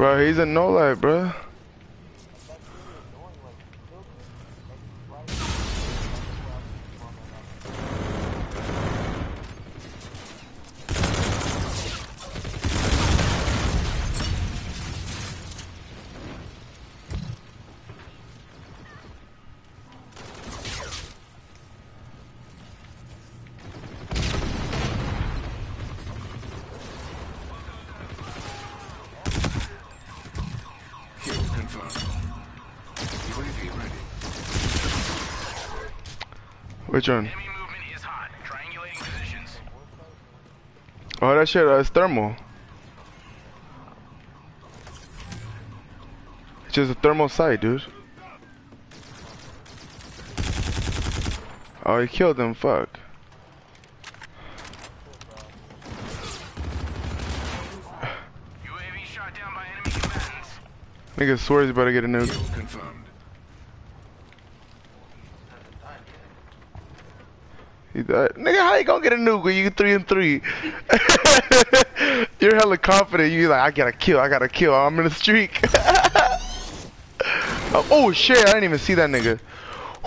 bro, he's a no light, bro. Kill confirmed. UAV ready. Which one? Enemy movement is hot. Triangulating positions. Oh, that shit uh, is thermal. It's just a thermal sight, dude. Oh, he killed him. Fuck. UAV shot down by enemy. Nigga swears he better get a nuke. Nigga, how you gonna get a nuke when you three and three? [LAUGHS] You're hella confident. You like, I gotta kill. I gotta kill. I'm in a streak. [LAUGHS] oh, oh, shit! I didn't even see that nigga.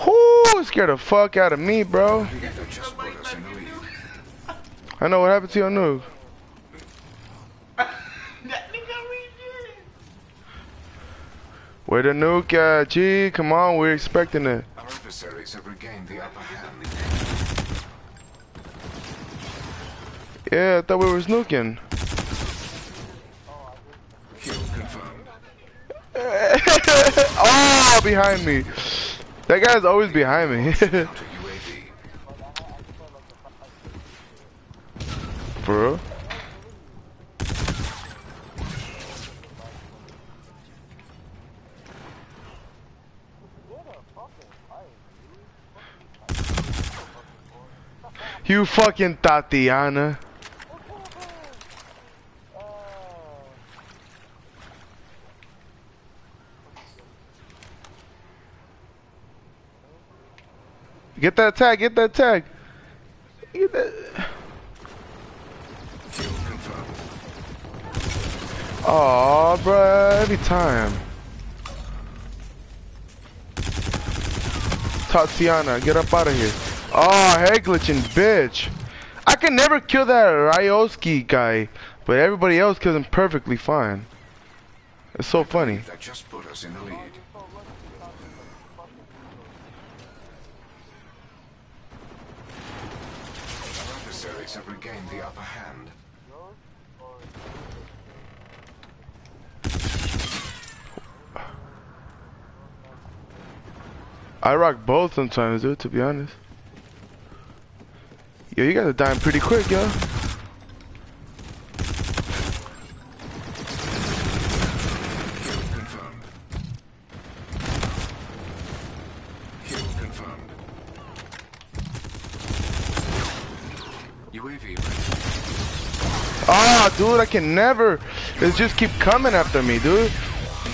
Whoo! Scared the fuck out of me, bro. I know what happened to your nuke. Where the nuke at? G, come on, we're expecting it. Our adversaries have regained the upper hand. Yeah, I thought we were snooking. Oh, [LAUGHS] ah, behind me. That guy's always behind me. Counter [LAUGHS] UAV. For real? You fucking Tatiana. Get that tag, get that tag. Get that. Aw, bruh, every time. Tatiana, get up out of here. Oh, head glitching, bitch. I can never kill that Ryoski guy, but everybody else kills him perfectly fine. It's so funny. That just put us in the lead. Our adversaries have regained the upper hand. I rock both sometimes, dude, to be honest. Yo, you guys are dying pretty quick, yo. Kill confirmed. Kill confirmed. UAV ready. Ah, dude, I can never. They just keep coming after me, dude.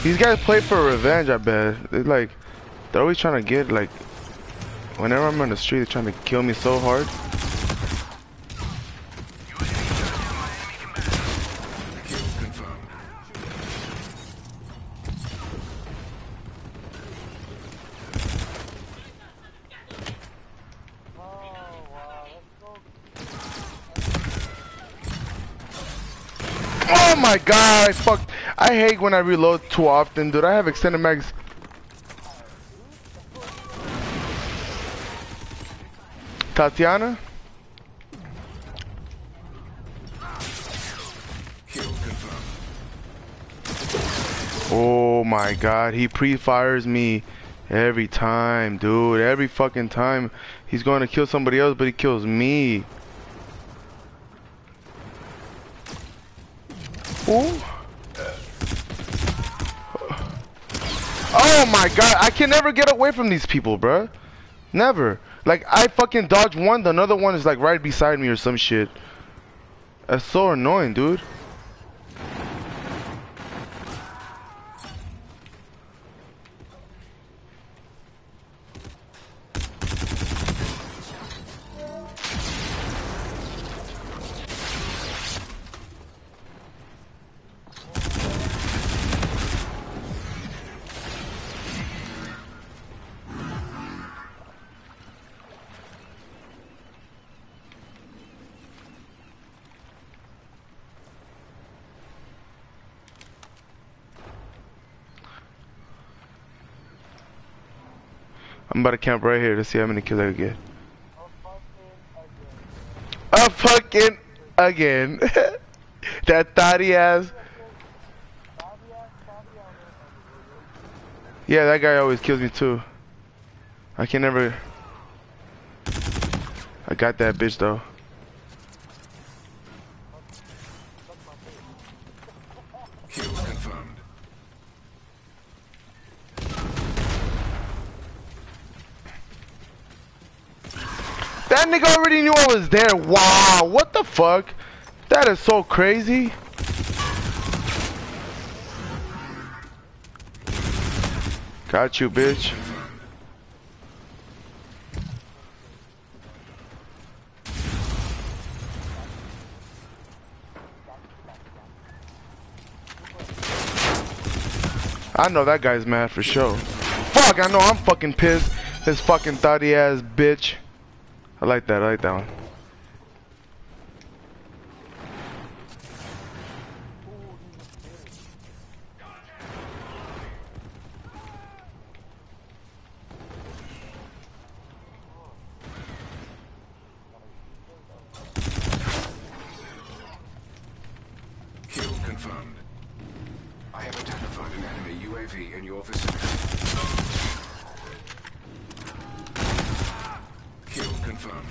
These guys play for revenge, I bet. They're like, they're always trying to get, like, whenever I'm on the street, they're trying to kill me so hard. Oh, my god, I fucked. I hate when I reload too often, dude. I have extended mags. Tatiana? Oh my god, he pre-fires me every time, dude. Every fucking time. He's going to kill somebody else, but he kills me. Ooh. Oh my god, I can never get away from these people, bruh. Never. Like, I fucking dodge one, the another one is like right beside me or some shit. That's so annoying, dude. I'm about to camp right here to see how many kills I can get. A fucking again. [LAUGHS] that thotty ass. Yeah, that guy always kills me too. I can never. I got that bitch though. Kill confirmed. That nigga already knew I was there. Wow, what the fuck? That is so crazy. Got you, bitch. I know that guy's mad for sure. Fuck, I know I'm fucking pissed. This fucking thotty ass bitch. I like that, I like that one. Kill confirmed. I have identified an enemy UAV in your vicinity. Kill confirmed.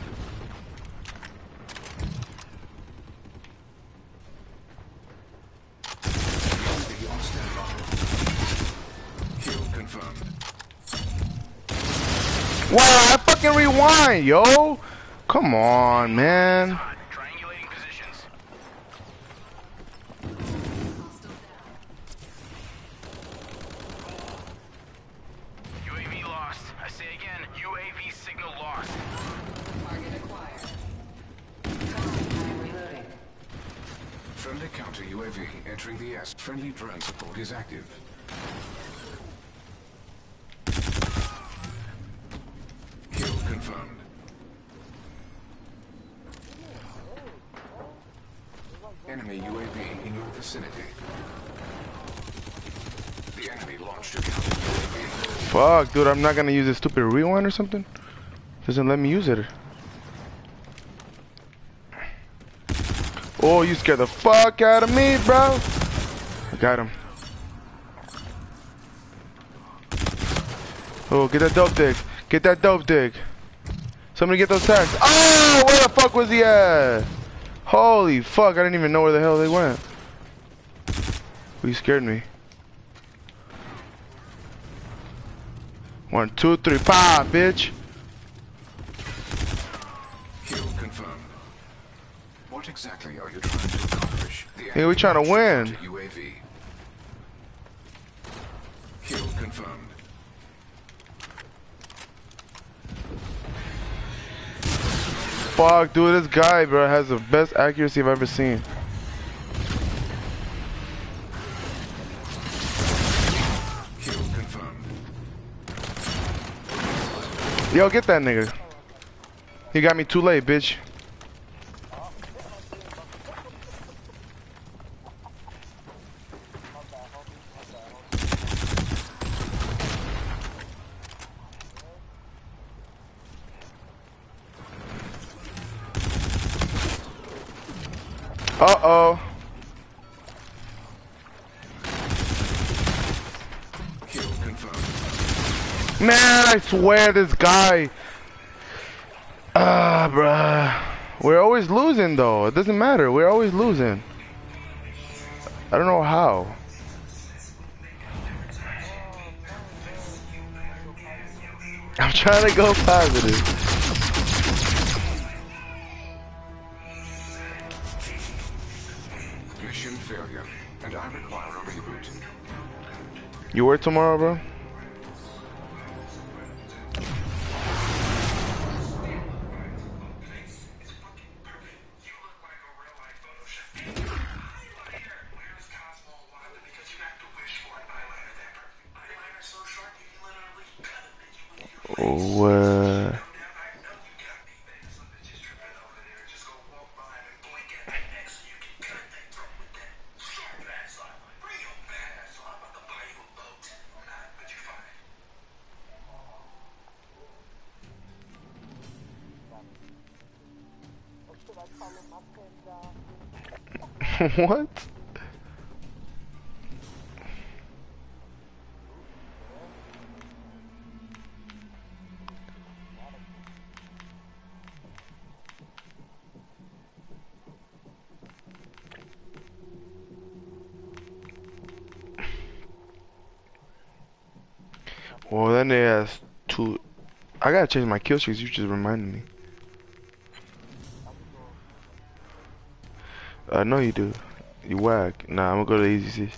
UAV on standby. Kill confirmed. Wow, I fucking rewind, yo. Come on, man. Triangulating positions. UAV lost. I say again, UAV signal lost. Friendly counter UAV entering the S. Friendly drone support is active. Kill confirmed. Enemy UAV in your vicinity. The enemy launched a counter UAV. Fuck, dude, I'm not gonna use this stupid rewind or something. Doesn't let me use it. Oh, you scared the fuck out of me, bro. I got him. Oh, get that dope dig. Get that dope dig. Somebody get those tags. Oh, ah, where the fuck was he at? Holy fuck, I didn't even know where the hell they went. Oh, you scared me. One, two, three, five, bitch. Kill confirmed. What exactly are you trying to accomplish? The Hey, we tryna enemy win. UAV. Kill confirmed. Fuck, dude, this guy, bro, has the best accuracy I've ever seen. Yo, get that nigga. He got me too late, bitch. Uh-oh. Man, I swear this guy. Ah, bruh. We're always losing, though. It doesn't matter. We're always losing. I don't know how. I'm trying to go positive. Mission failure. And I require a reboot. You work tomorrow, bro? What? Well, then they has two. I gotta change my kill streaks. You just reminded me. I know you do. You whack. Nah, I'm gonna go to the easy seat.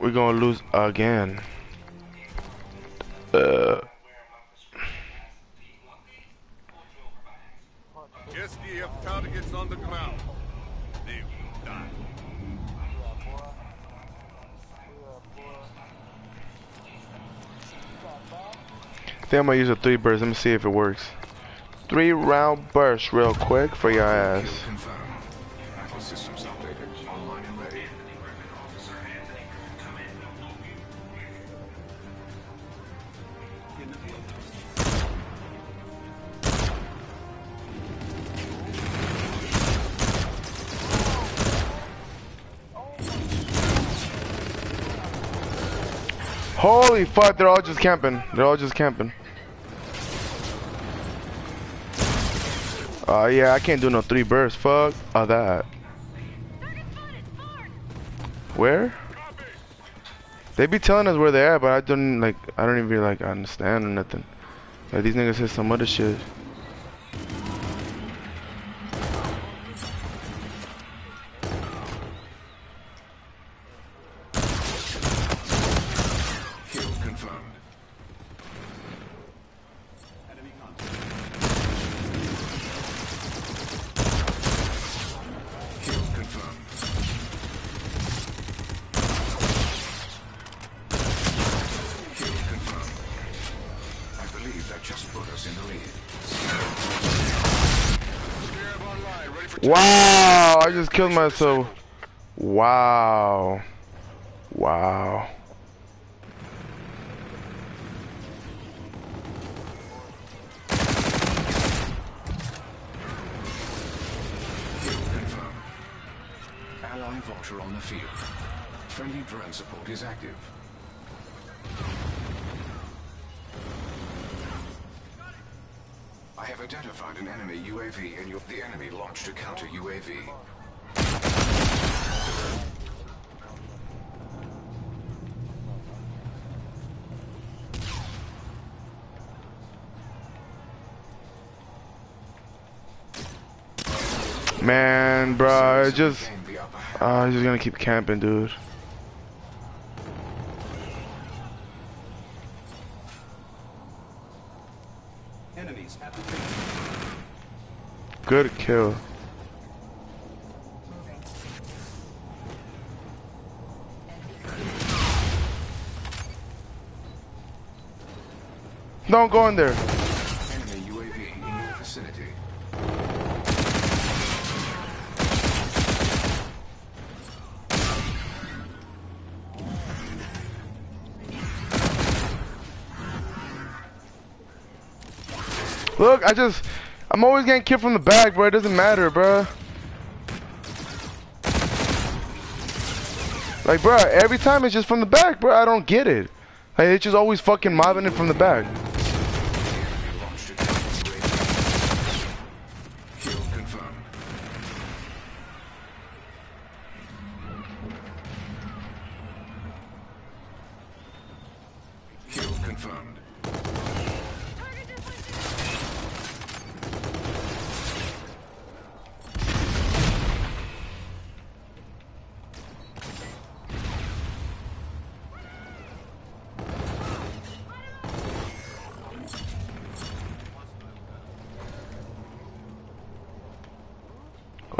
We're gonna lose again. Uh, SDF targets on the ground. They will die. I think I'm gonna use a three burst. Let me see if it works. Three round burst, real quick for your ass. Holy fuck, they're all just camping. They're all just camping. Uh, yeah, I can't do no three bursts. Fuck uh, that. Where? They be telling us where they at, but I don't like. I don't even like understand or nothing. Like these niggas said some other shit. Killed myself. Wow. Wow. Ally Vulture on the field. Friendly drone support is active. I have identified an enemy UAV and the enemy launched a counter UAV. Man, bro, I just... Uh, I'm just gonna keep camping, dude. Good kill. Don't go in there. Enemy UAV in your vicinity. Look, I just, I'm always getting killed from the back, bro. It doesn't matter, bro. Like, bro, every time it's just from the back, bro. I don't get it. Like, it's just always fucking mobbing it from the back.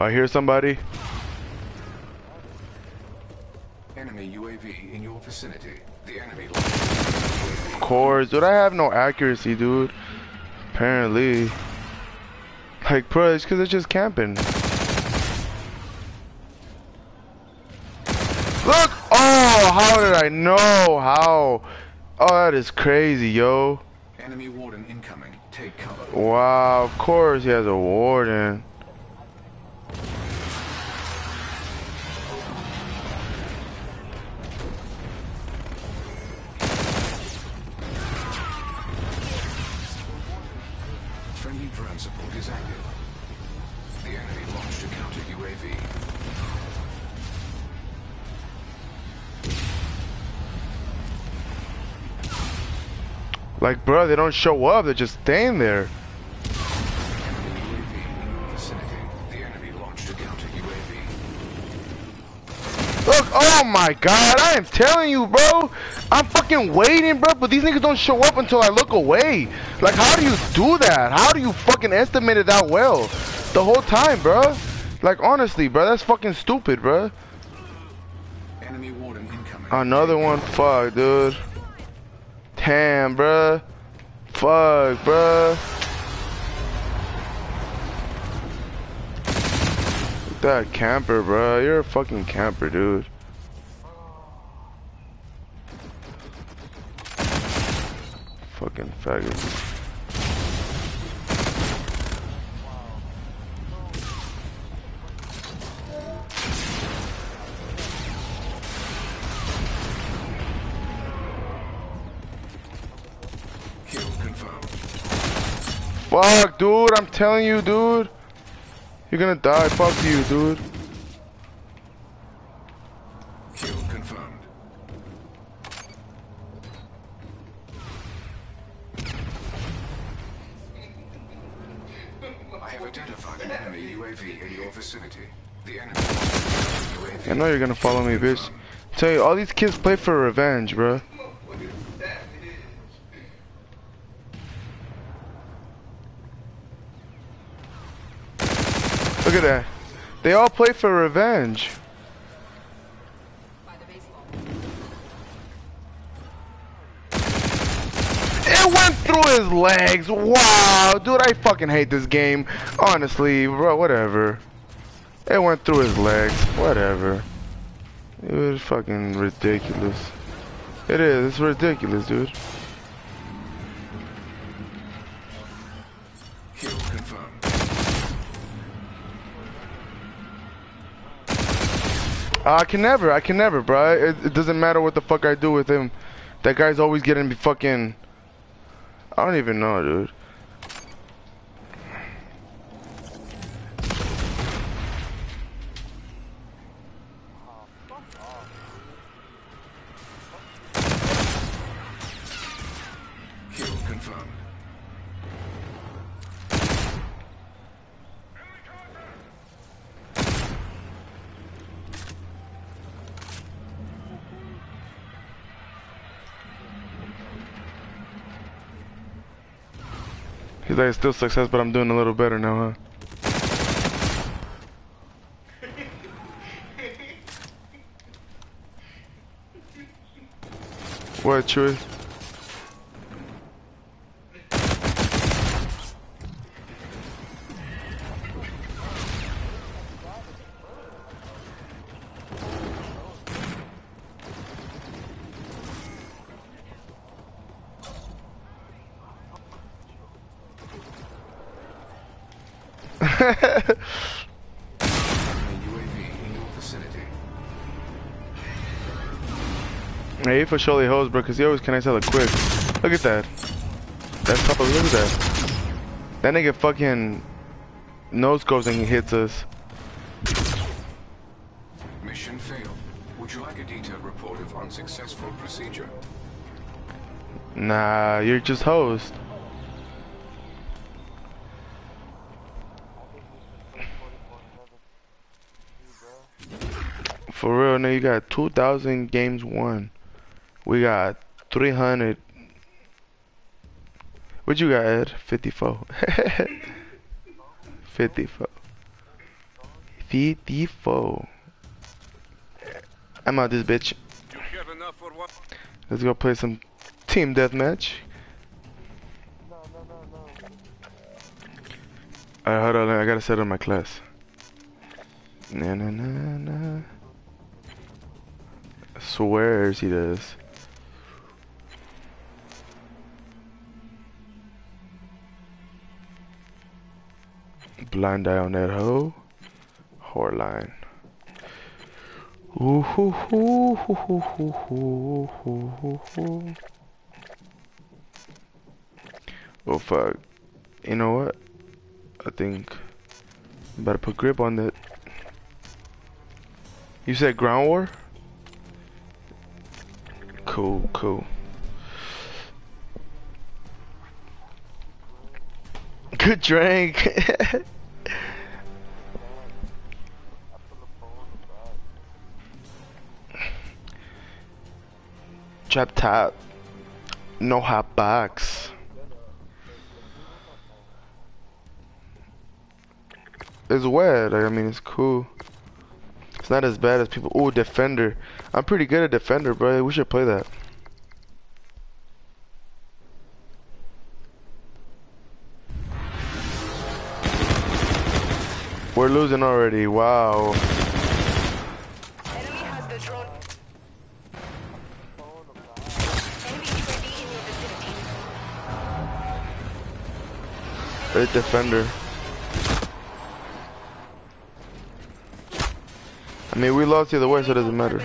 I hear somebody. Enemy UAV in your vicinity. The enemy Of course, dude. I have no accuracy, dude. Apparently. Like, bro, it's because it's just camping. Look! Oh, how did I know? How? Oh, that is crazy, yo. Enemy warden incoming. Take cover. Wow, of course he has a warden. Like, bro, they don't show up. They're just staying there. Enemy UAV in your vicinity. The enemy launched a counter UAV. Look, oh my god, I am telling you, bro. I'm fucking waiting, bro, but these niggas don't show up until I look away. Like, how do you do that? How do you fucking estimate it that well? The whole time, bro. Like, honestly, bro, that's fucking stupid, bro. Enemy warden incoming. Another one, fuck, dude. Damn, bruh. Fuck, bruh. That camper, bruh. You're a fucking camper, dude. Fucking faggot. Fuck, dude. I'm telling you, dude. You're gonna die. Fuck you, dude. Kill confirmed. I have identified an enemy UAV in your vicinity. The enemy UAV. I know you're gonna follow me, bitch. Tell you, all these kids play for revenge, bro. Look at that. They all play for revenge. It went through his legs. Wow, dude, I fucking hate this game. Honestly, bro, whatever. It went through his legs. Whatever. It was fucking ridiculous. It is. It's ridiculous, dude. Kill confirmed. I can never. I can never, bro. It, it doesn't matter what the fuck I do with him. That guy's always getting me fucking. I don't even know, dude. He's like, still success, but I'm doing a little better now, huh? [LAUGHS] What, Chewy? For surely hoes, bro, because he always connects hella quick. Look at that. That's couple, look at that. That nigga fucking nose goes and he hits us. Mission failed. Would you like a detailed report of unsuccessful procedure? Nah, you're just host. For real, now you got 2,000 games won. We got 300. What you got, Ed? 54. [LAUGHS] 54. 54. I'm out this bitch. Let's go play some team deathmatch. Alright, hold on, I gotta set up my class. Na na na na. Swears he does. Blind eye on that hoe. Whore line. Ooh hoo hoo hoo hoo hoo hoo hoo hoo hoo. Oh fuck. You know what? I think better put grip on that. You said ground war? Cool, cool. Good drink. [LAUGHS] Trap top. No hot box. It's wet. I mean, it's cool. It's not as bad as people. Oh, defender. I'm pretty good at defender, bro. We should play that. We're losing already. Wow. Defender. I mean, we lost either way, so it doesn't matter.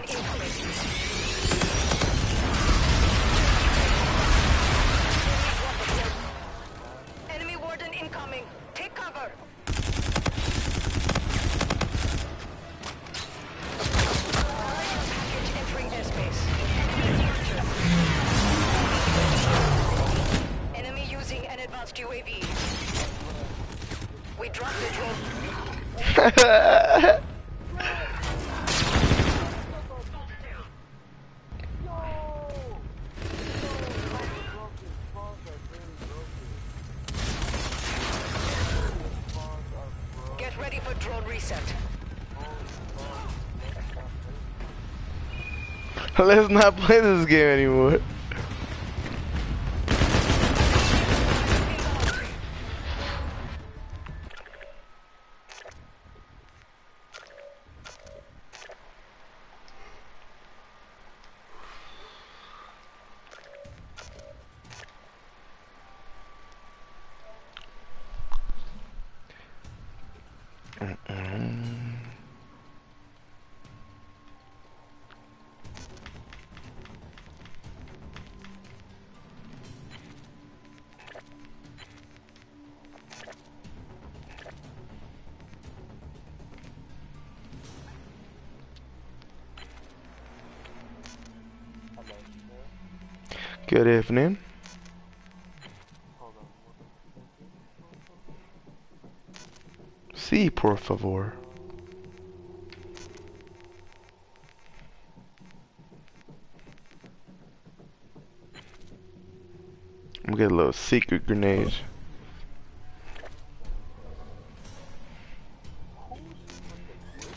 Let's not play this game anymore. Good evening. Sí, por favor. I'm get a little secret grenade.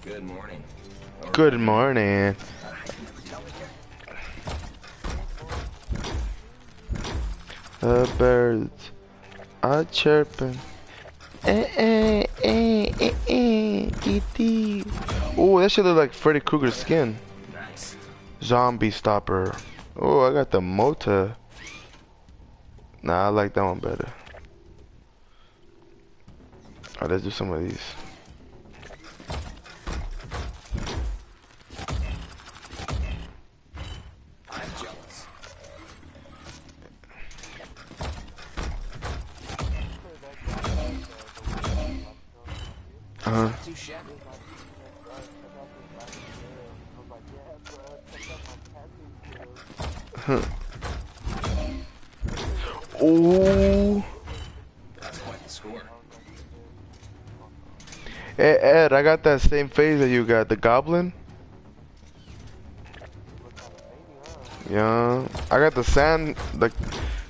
Good morning. Good morning. The bird a chirping. Eh, eh, eh, eh, eh, dee. Ooh, that shit look like Freddy Krueger's skin. Zombie stopper. Oh, I got the Mota. Nah, I like that one better. Alright, let's do some of these. Hey, Ed, I got that same phase that you got. The Goblin. Yeah. I got the sand. Like,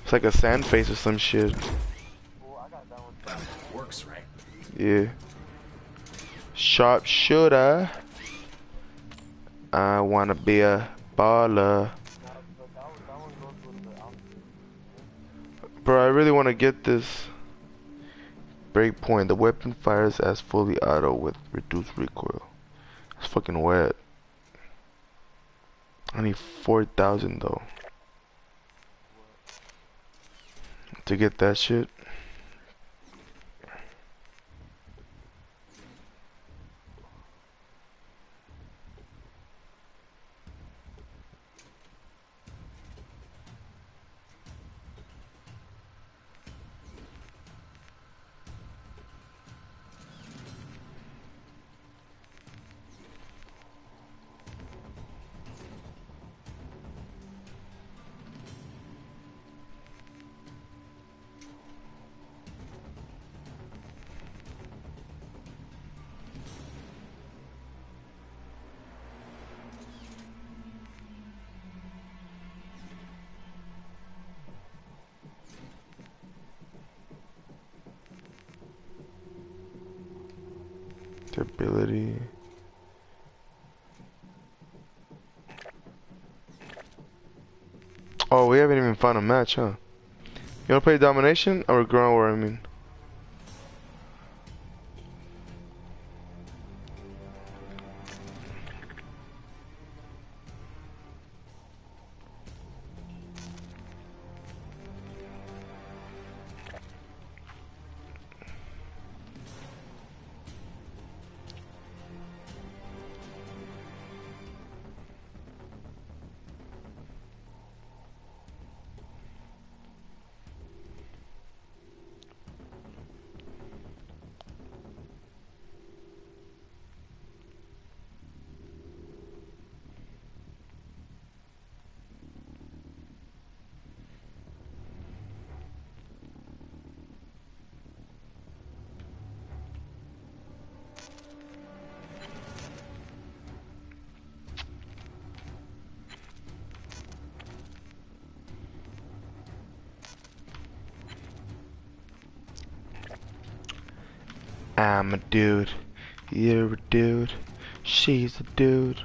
it's like a sand face or some shit. Works, right? Yeah. Sharpshooter. I wanna be a baller. Bro, I really wanna get this. Breakpoint. The weapon fires as fully auto with reduced recoil. It's fucking wet. I need 4,000 though. To get that shit. Match, huh? You wanna play domination or ground war? I mean. I'm a dude. You're a dude. She's a dude.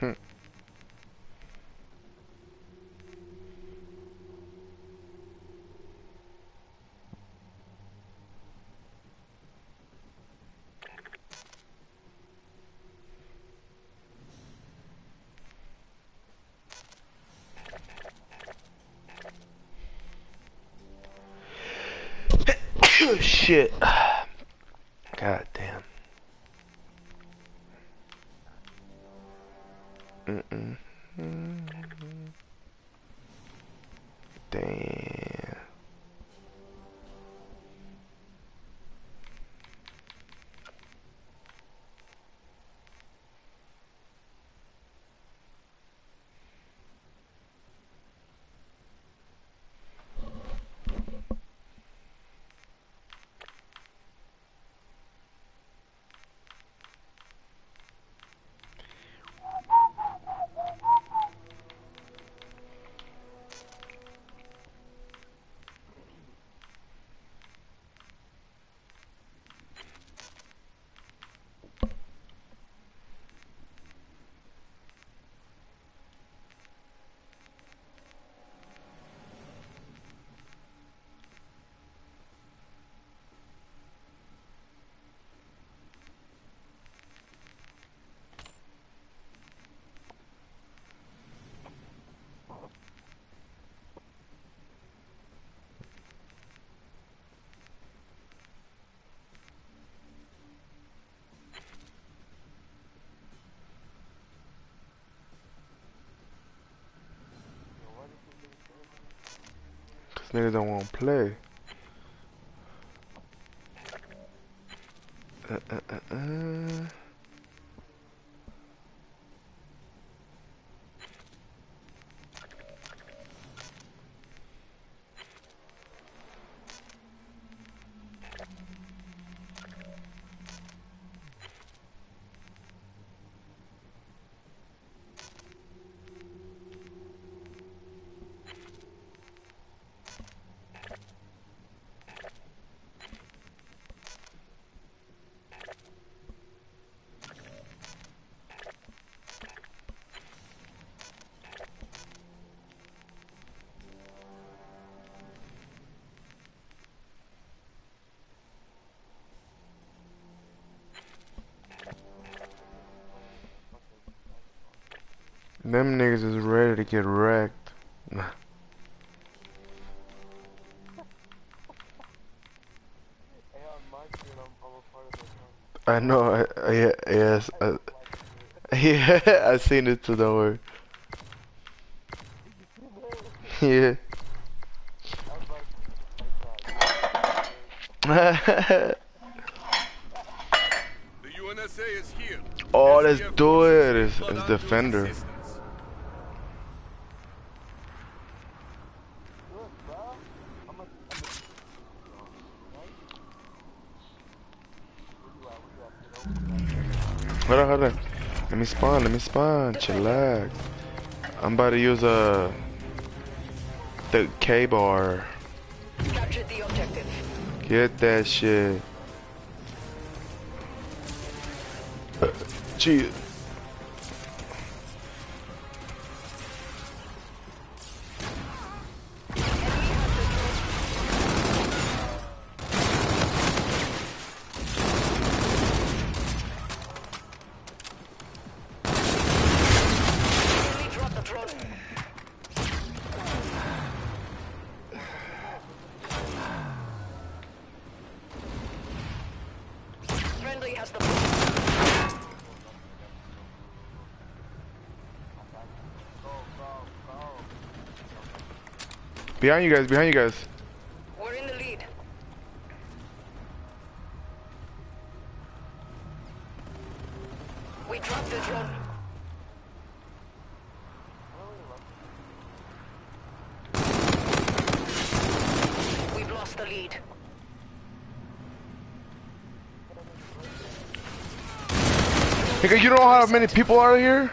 Hmm. [COUGHS] Shit. God damn. Mm-mm. Damn. Niggas don't want to play. Uh, uh, uh, uh. Them niggas is ready to get wrecked. Hey, on my screen, I'm, I'm a part of the account. I know, I, I, yeah, yes, I, [LAUGHS] yeah, I seen it too, don't worry. Yeah. [LAUGHS] [LAUGHS] The UNSA is here. oh, let's do it. It's, it's defender. assistance. Look, bro. I'm a, I'm a... Hold on, hold on. Let me spawn, let me spawn. Chillax. I'm about to use uh the K bar. Captured the objective. Get that shit. Uh, Behind you guys, behind you guys. We're in the lead. We dropped the drone. We've lost the lead. Nigga, you know how many people are here?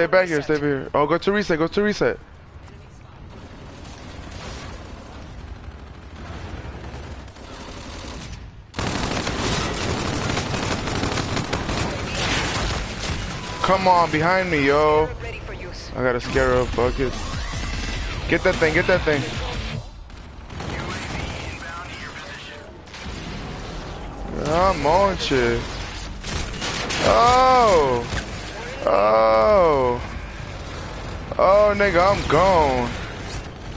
Stay back here, stay here. Oh, go to reset, go to reset. Come on, behind me, yo. I got a scare of bucket. Get that thing, get that thing. Come on, shit. Oh! Oh. Oh, nigga, I'm gone.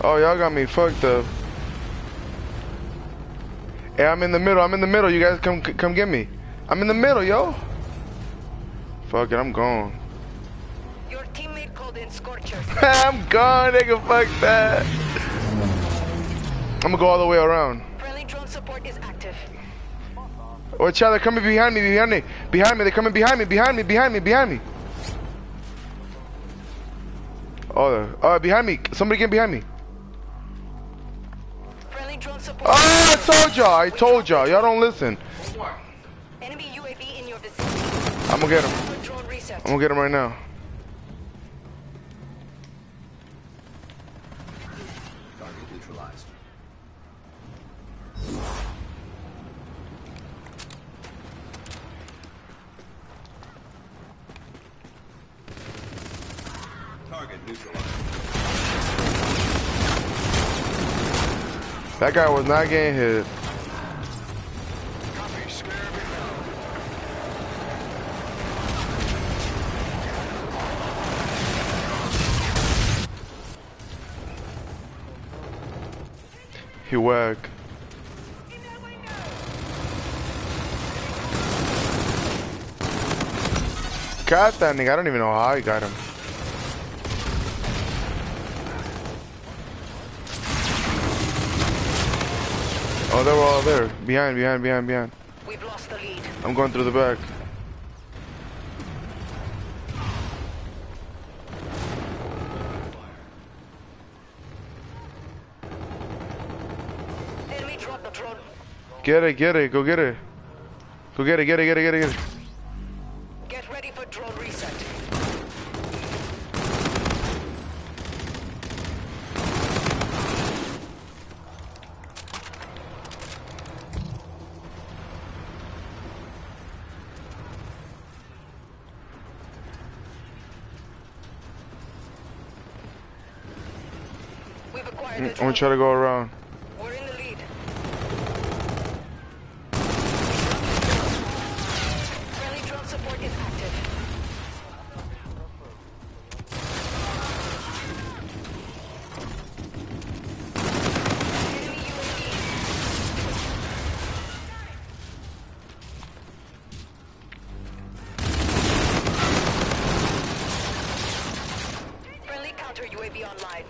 Oh, y'all got me fucked up. Hey, I'm in the middle. I'm in the middle. You guys come come get me. I'm in the middle, yo. Fuck it, I'm gone. Your teammate called in Scorchers. [LAUGHS] I'm gone, nigga. Fuck that. I'm gonna go all the way around. Friendly drone support is active. Watch out, they're coming behind me, behind me, behind me, they're coming behind me, behind me, behind me, behind me. Oh, uh, behind me. Somebody get behind me. Oh, I told y'all, I told y'all. Y'all don't listen. Enemy UAV in your. I'm gonna get him. I'm gonna get him right now. That guy was not getting hit. He whack. Got that nigga. I don't even know how I got him. Oh, they were all oh, there. Behind, behind, behind, behind. We've lost the lead. I'm going through the back. Enemy dropped the drone. Get it, get it, go get it. Go get it, get it, get it, get it, get it. Gonna try to go around. We're in the lead. Friendly drone support is active. Enemy UAV. Friendly counter UAV online.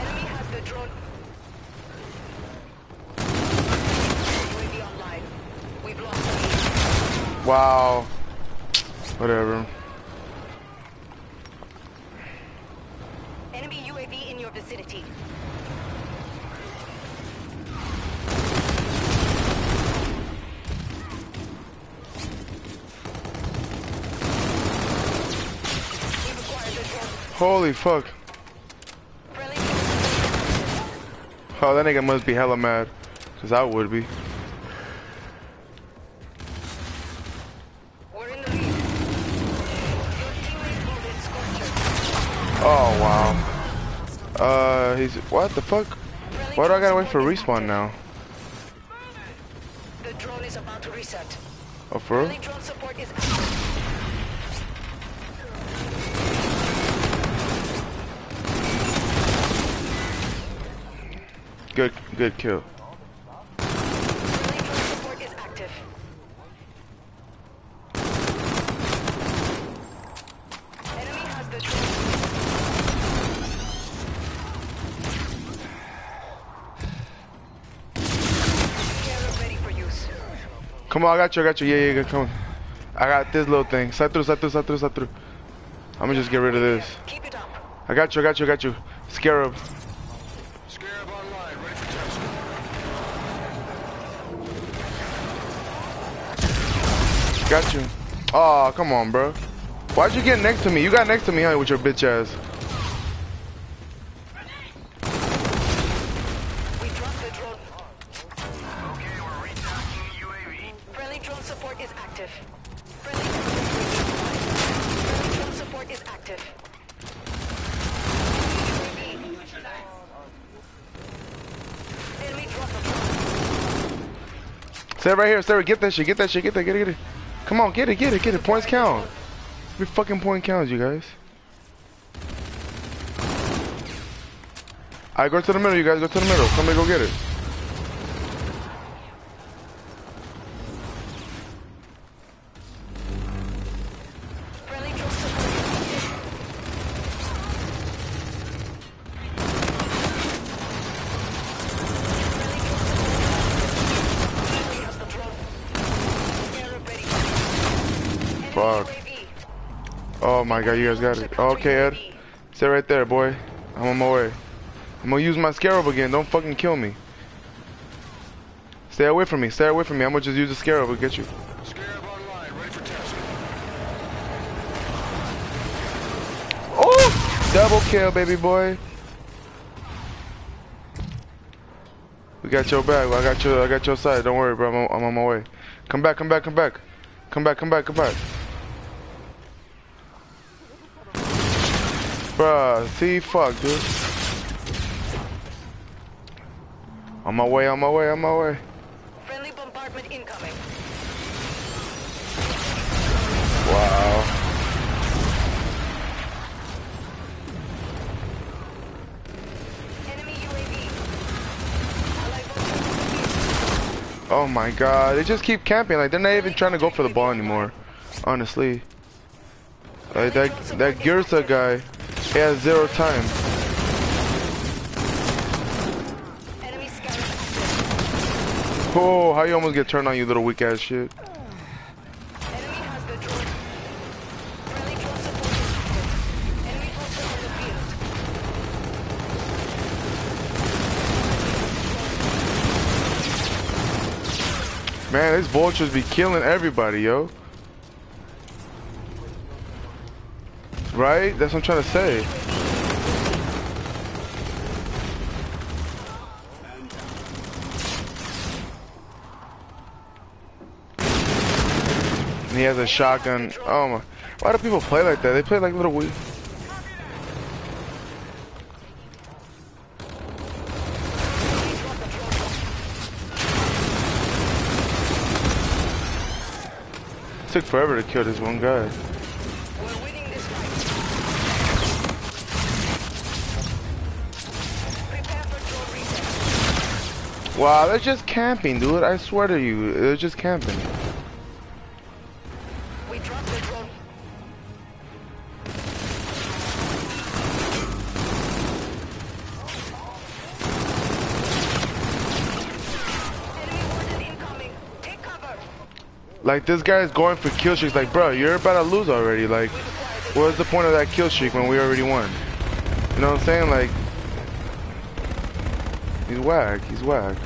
Enemy has the drone. UAV online. We've lost the lead. Wow. Whatever. Enemy UAV in your vicinity. We've acquired the drone. Holy fuck. Oh, that nigga must be hella mad. Cause I would be. What the fuck? Why do I gotta wait for respawn now? The drone is about to reset. Oh, for real? Drone support is. Good, good kill. Friendly drone support is active. Enemy has the drone. Scarab ready for use. Come on, I got you, I got you. Yeah, yeah, yeah, come on. I got this little thing. Side through, side through, side through, side through. I'm gonna just get rid of this. Keep it up. I got you, I got you, I got you. Scarab. Scarab online. Ready for test. Got you. Oh, come on, bro. Why'd you get next to me? You got next to me, huh, with your bitch ass. Stay right here, stay right. Get that shit, get that shit, get that, get it, get it. Come on, get it, get it, get it. Points count. Every fucking point counts, you guys. Alright, go to the middle, you guys. Go to the middle. Somebody go get it. My god, you guys got it. Okay, Ed. Stay right there, boy. I'm on my way. I'm gonna use my scarab again. Don't fucking kill me. Stay away from me. Stay away from me. I'm gonna just use the scarab to get you. Scarab online, ready for testing. Oh! Double kill, baby boy. We got your back. I got your. I got your side. Don't worry, bro. I'm on, I'm on my way. Come back. Come back. Come back. Come back. Come back. Come back. Bruh, see, fuck, dude. On my way. On my way. On my way. Friendly bombardment incoming. Wow. Enemy UAV. Oh my god. They just keep camping. Like they're not even trying to go for the ball anymore. Honestly. Like that that Girsa guy, he has zero time. Enemy scout active. Oh, how you almost get turned on, you little weak ass shit. Enemy has the drone. Friendly drone support is active. Enemy hostile on the field. Man, these vultures be killing everybody, yo. Right? That's what I'm trying to say. And he has a shotgun. Oh my. Why do people play like that? They play like little we. Took forever to kill this one guy. Wow, they're just camping, dude. I swear to you, they're just camping. We dropped the drone. Enemy warden incoming. Take cover. Like this guy is going for kill streaks. Like, bro, you're about to lose already. Like, what's the point of that kill streak when we already won? You know what I'm saying? Like, he's whack. He's whack.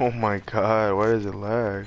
[LAUGHS] Oh my god, why does it lag?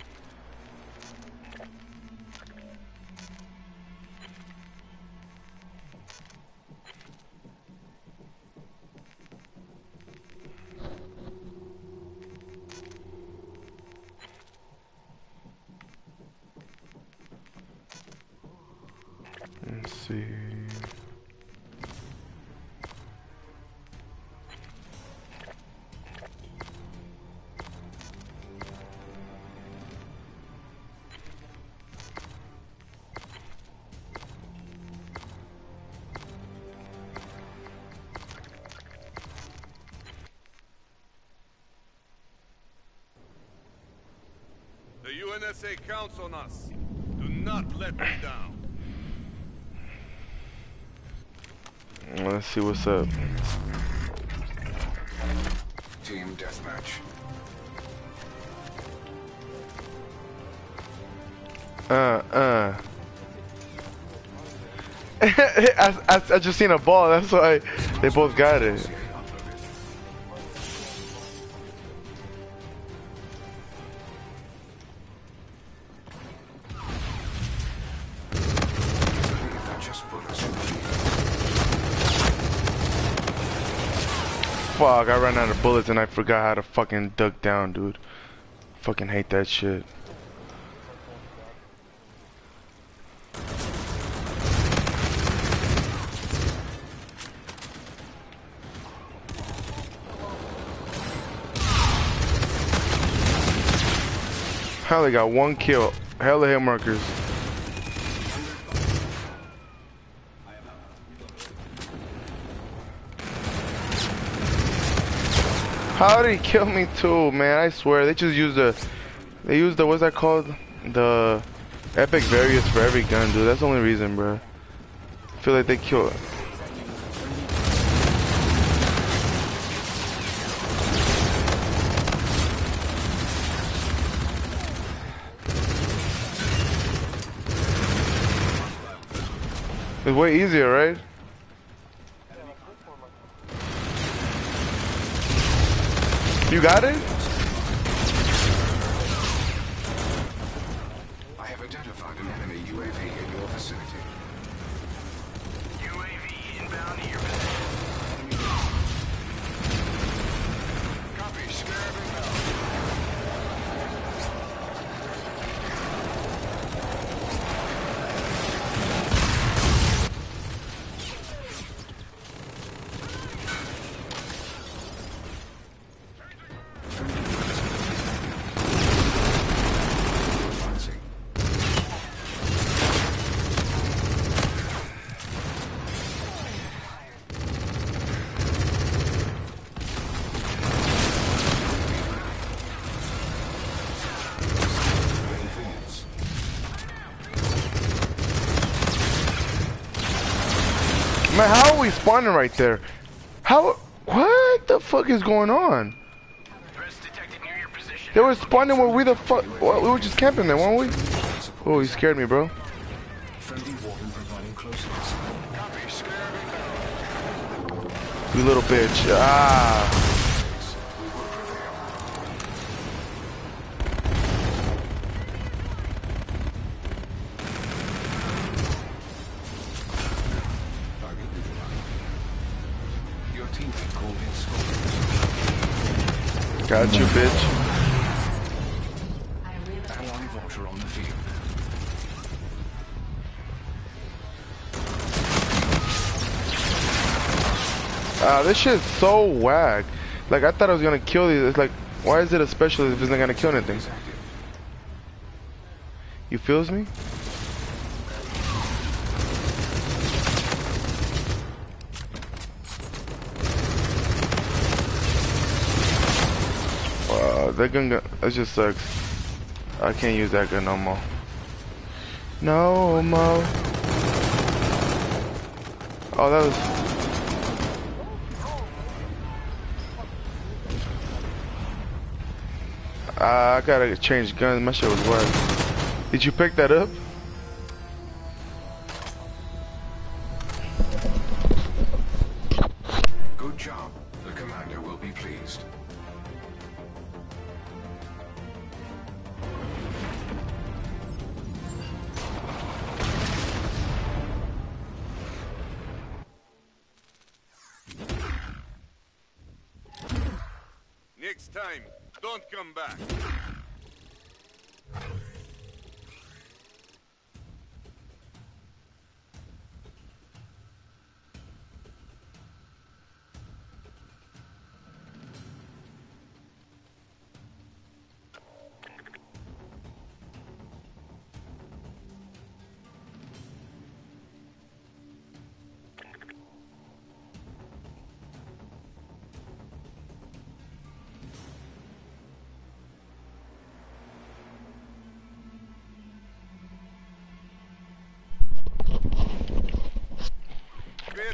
UNSA counts on us. Do not let them down. Let's see what's up. Team deathmatch. Uh, uh. [LAUGHS] I, I, I just seen a ball, that's why they both got it. I ran out of bullets and I forgot how to fucking duck down, dude. Fucking hate that shit. Hell, they got one kill. Hell Hella hit markers. How did he kill me too, man? I swear, they just used the, they used the, what's that called? The epic various for every gun, dude. That's the only reason, bro. I feel like they killed. It. It's way easier, right? You got it? I have identified an enemy UAV in your vicinity. UAV inbound to your Copy, Scarab inbound. Advancing. Advance. We spawning right there? How? What the fuck is going on? They were spawning where we the fuck? well, We were just camping there, weren't we? Oh, you scared me, bro. You little bitch. Ah. Got you, bitch. Ah, this shit's so whack. Like, I thought I was gonna kill these. It's like, why is it a specialist if it's not gonna kill anything? You feels me? Wow, that gun, gun, just sucks. I can't use that gun no more. No more. Oh, that was. Ah, I gotta change guns. My shit was whack. Did you pick that up?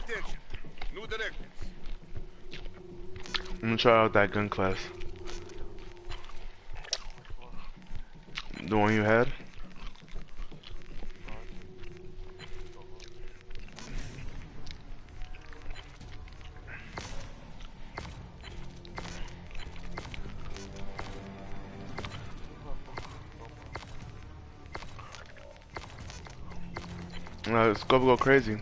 Attention. New directives. I'm gonna try out that gun class. The one you had? It's gonna go crazy.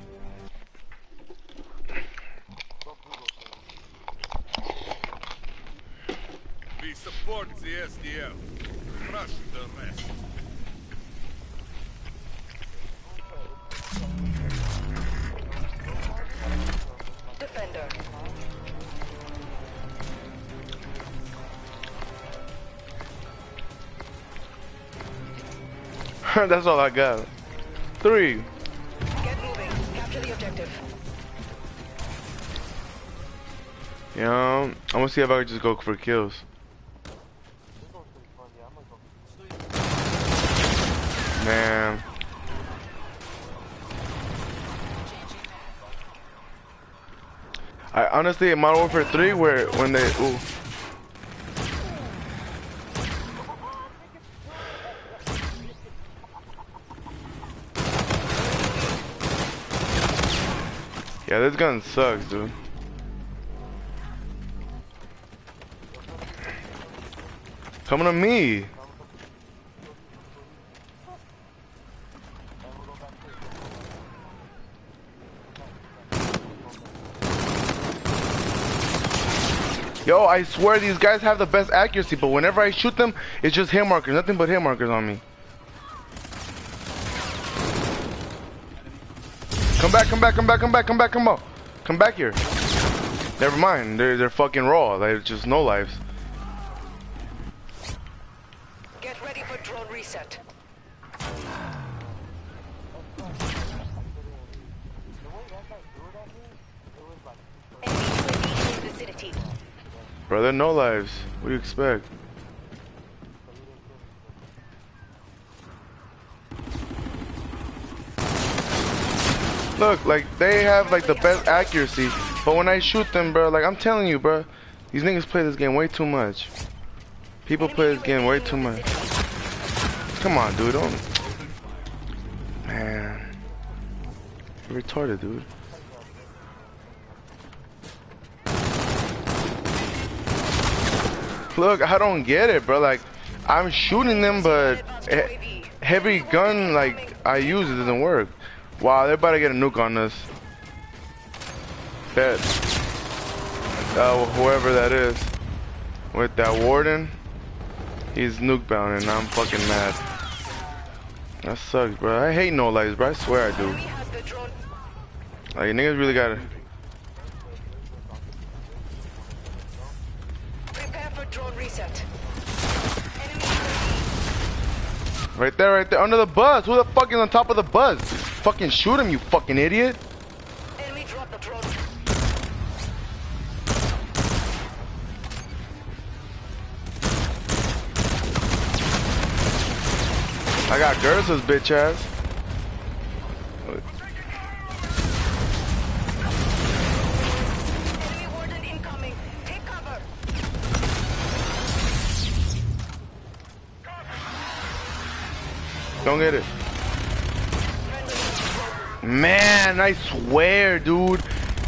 [LAUGHS] That's all I got. Three. Get moving. Capture the objective. Know, I'm gonna see if I can just go for kills. Yeah. Man. I honestly in Modern Warfare 3 where when they ooh. Yeah, this gun sucks, dude. Coming to me. Yo, I swear these guys have the best accuracy, but whenever I shoot them, it's just hit markers, nothing but hit markers on me. Come back, come back, come back, come back, come back, come on. Come back here. Never mind, they're, they're fucking raw, they're just no lives. Get ready for drone reset. Enemy UAV in vicinity. No lives. What do you expect? Look, like, they have, like, the best accuracy, but when I shoot them, bro, like, I'm telling you, bro, these niggas play this game way too much. People play this game way too much. Come on, dude, don't... Man. You're retarded, dude. Look, I don't get it, bro. Like, I'm shooting them, but heavy gun, like, I use, it doesn't work. Wow, they're about to get a nuke on us. Bet. Uh, whoever that is. With that warden, he's nuke bound, and I'm fucking mad. That sucks, bro. I hate no lives, bro. I swear I do. Enemy has the drone. Like, niggas really gotta. Prepare for drone reset. Enemy UAV. Right there, right there, under the bus. Who the fuck is on top of the bus? Fucking shoot him, you fucking idiot. Enemy drop the drone. I got Gersa's bitch ass. Enemy warden incoming. Take cover. Don't get it. Man, I swear, dude.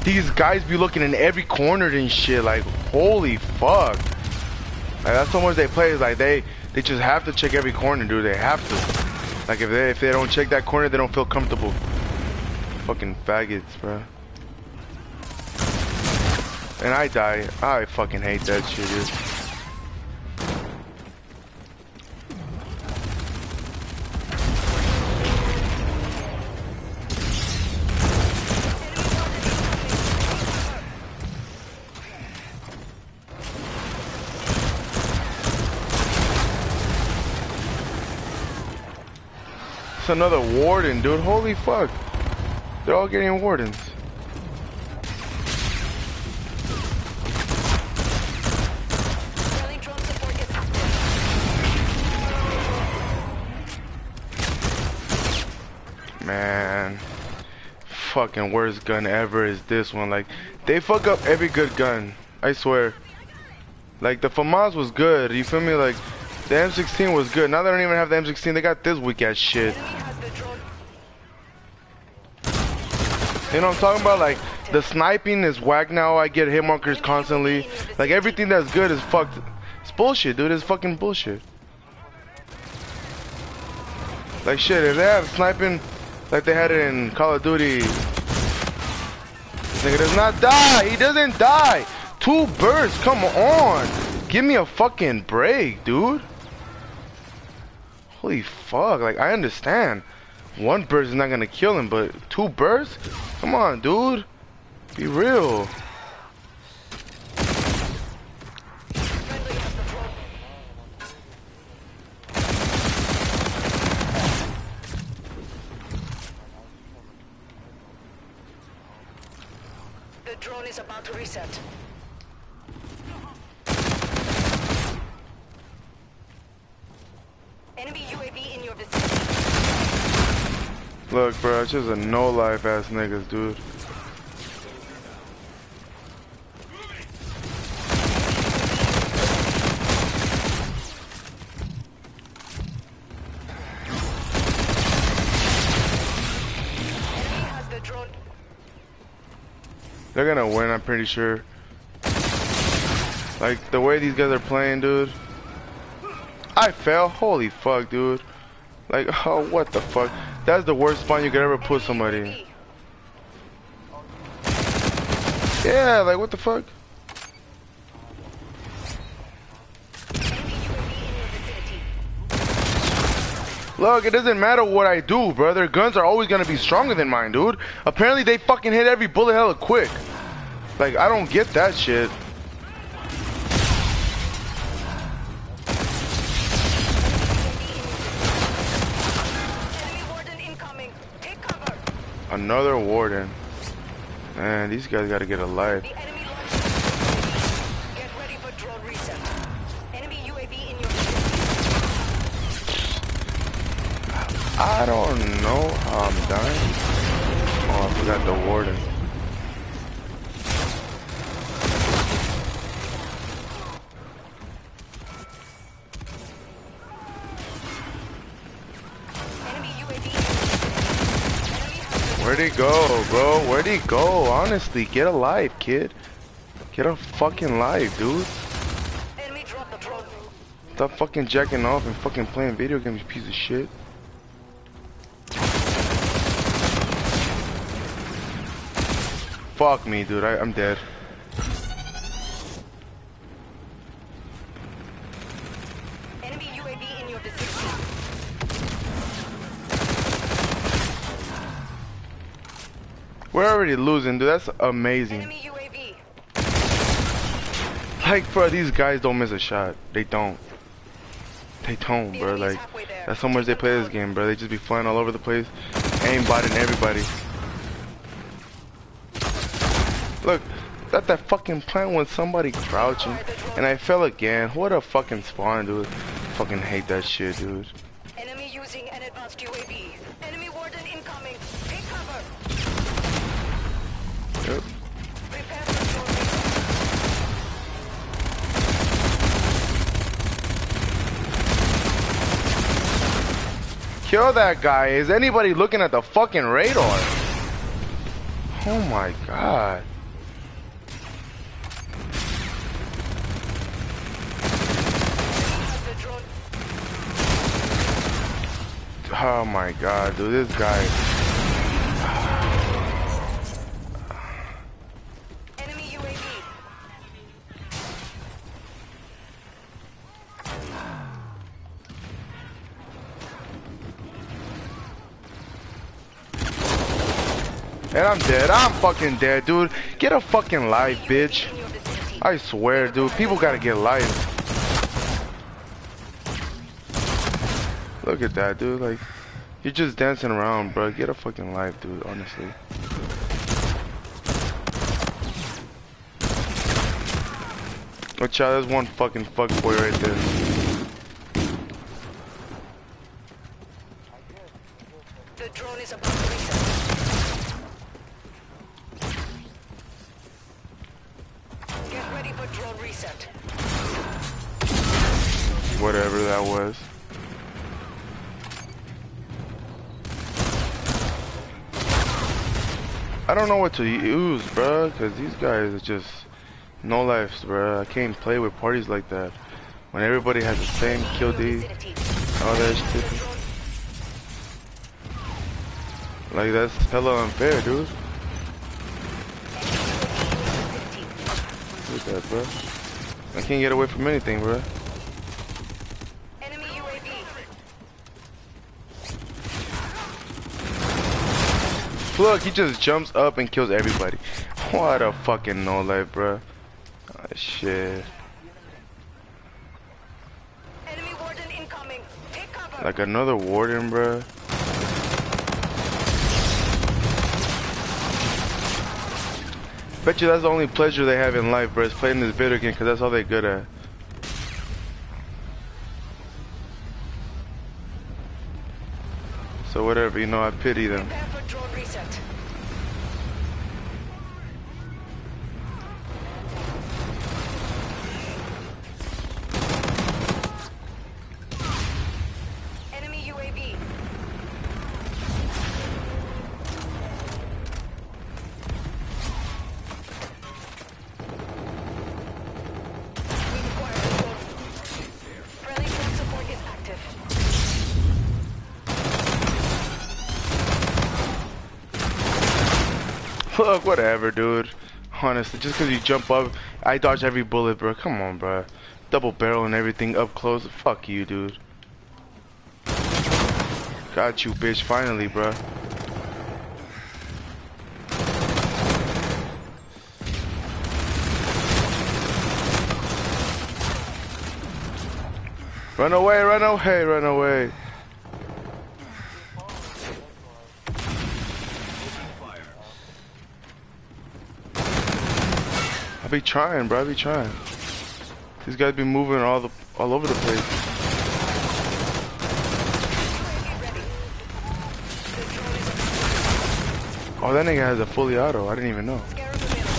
These guys be looking in every corner and shit. Like, holy fuck. Like, that's how much they play. Is like they they just have to check every corner, dude. They have to. Like, if they if they don't check that corner, they don't feel comfortable. Fucking faggots, bro. And I die. I fucking hate that shit, dude. Another warden, dude. Holy fuck. They're all getting wardens. Man. fucking worst gun ever is this one. Like, they fuck up every good gun. I swear. Like, the FAMAS was good. You feel me? Like, the M16 was good. Now they don't even have the M16. They got this weak ass shit. You know what I'm talking about? Like, the sniping is whack now. I get hit markers constantly. Like, everything that's good is fucked. It's bullshit, dude. It's fucking bullshit. Like, shit, if they have sniping like they had it in Call of Duty, this nigga does not die. He doesn't die. Two birds, come on. Give me a fucking break, dude. Holy fuck, like, I understand. One bird is not gonna kill him, but two birds? Come on, dude. Be real. The drone is about to reset. Enemy UAV in your vicinity. Look, bro, it's just a no life ass niggas, dude. They're gonna win, I'm pretty sure. Like, the way these guys are playing, dude. I fell. Holy fuck, dude. Like, [LAUGHS] oh, what the fuck? That's the worst spawn you could ever put somebody in. Yeah, like, what the fuck? Look, it doesn't matter what I do, bro. Their guns are always gonna be stronger than mine, dude. Apparently, they fucking hit every bullet hella quick. Like, I don't get that shit. Another warden. Man, these guys gotta get a life. The enemy launched an UAV. Get ready for drone reset. Enemy UAV in your vicinity. I don't know how I'm dying. Oh, I forgot the warden. Where'd he go, bro? Where'd he go? Honestly, get a life, kid. Get a fucking life, dude. enemy dropped the. Stop fucking jacking off and fucking playing video games, piece of shit. Fuck me, dude. I, I'm dead. Enemy UAV in your vicinity. We're already losing, dude. That's amazing. Like, bro, these guys don't miss a shot. They don't. They don't, bro. Like, that's how much they play this game, bro. They just be flying all over the place, aimbotting everybody. Look, at that fucking plant when somebody crouching, and I fell again. What a fucking spawn, dude. Fucking hate that shit, dude. Enemy using an advanced UAV. Enemy warden incoming. Take cover. Yep. Prepare for drone reset. Kill that guy. Is anybody looking at the fucking radar? Oh my god. Oh my god, dude. This guy. And I'm dead. I'm fucking dead, dude. Get a fucking life, bitch. I swear, dude. People gotta get life. Look at that, dude. Like, you're just dancing around, bro. Get a fucking life, dude. Honestly. Watch out. There's one fucking fuckboy right there. The drone is about to reset. for drone reset. That was. I don't know what to use, bruh, because these guys are just no lives, bruh. I can't play with parties like that. When everybody has the same kill D, all that shit. Like, that's hella unfair, dude. Look at that, bruh. I can't get away from anything, bruh. Enemy UAV. Look, he just jumps up and kills everybody. What a fucking no life, bruh. Oh, shit. Enemy warden incoming. Cover. Like another warden, bruh. Bet you that's the only pleasure they have in life, bruh, is playing this video game, because that's all they're good at. So whatever, you know, I pity them. Whatever, dude. Honestly, just because you jump up, I dodge every bullet, bro. Come on, bro. Double barrel and everything up close. Fuck you, dude. Got you, bitch. Finally, bro. Run away, run away, run away. Be trying, bro. I be trying. These guys be moving all the all over the place. Oh, that nigga has a fully auto. I didn't even know. Scarab available.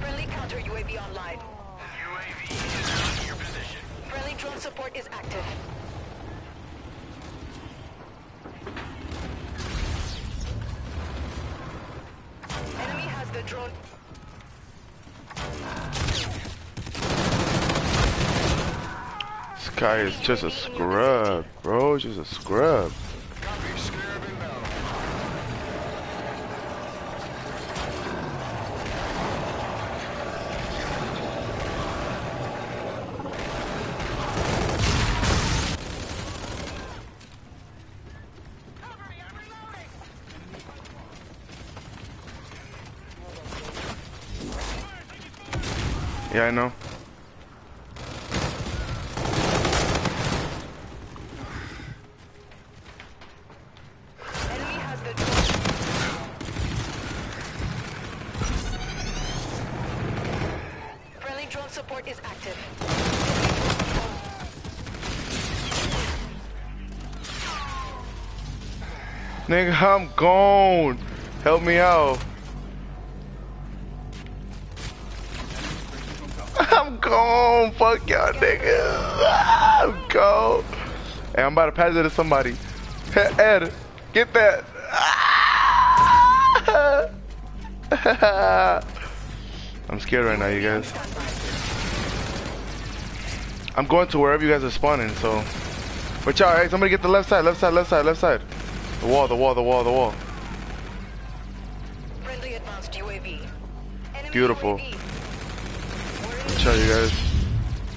Friendly counter UAV online. UAV is in your position. Friendly drone support is active. Enemy has the drone. This guy is just a scrub, bro. Just a scrub. Copy. Scarab inbound. Yeah, I know. Enemy has the drone. Friendly drone support is active. Nigga, I'm gone. Help me out. I'm gone. Fuck y'all niggas. I'm gone. Hey, I'm about to pass it to somebody. Ed, get that. [LAUGHS] I'm scared right now, you guys. I'm going to wherever you guys are spawning, so. Watch out, hey, somebody get the left side, left side, left side, left side. The wall, the wall, the wall, the wall. Friendly advanced UAV. Enemy Beautiful. UAV. Out, you guys.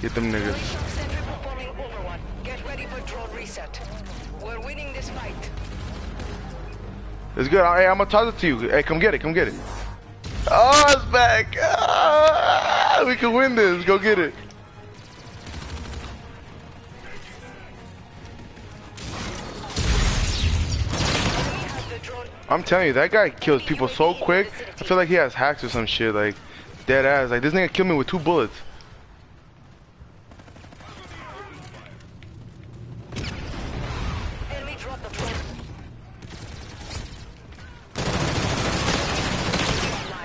Get them niggas. Friendly shock sentry performing overone. Get ready for drone reset. We're winning this fight. It's good. Hey, I'm gonna toss it to you. Hey, come get it, come get it. Oh, it's back. Ah, we can win this. Go get it. I'm telling you, that guy kills people so quick. I feel like he has hacks or some shit. Like, dead ass. Like, this nigga killed me with two bullets.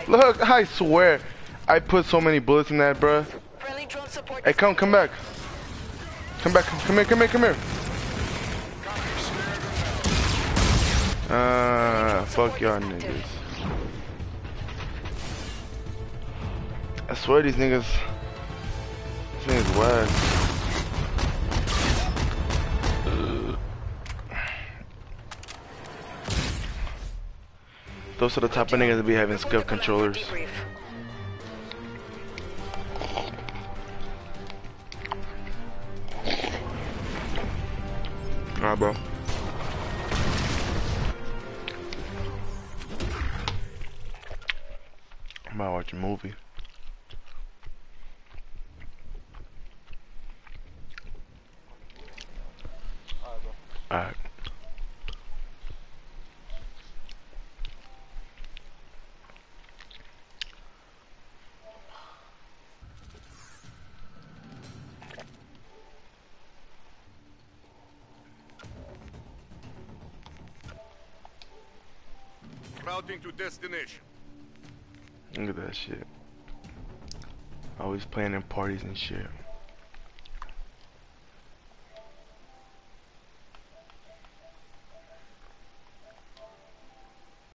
Look, I swear, I put so many bullets in that, bruh. Hey, come, come back. Come back, come here, come here, come here. Uh, fuck y'all niggas. I swear these niggas, these niggas whack. Those are the type of niggas that be having scuff controllers. Alright, bro. About to watch a movie. Alright. Routing to destination. Look at that shit. Always playing in parties and shit.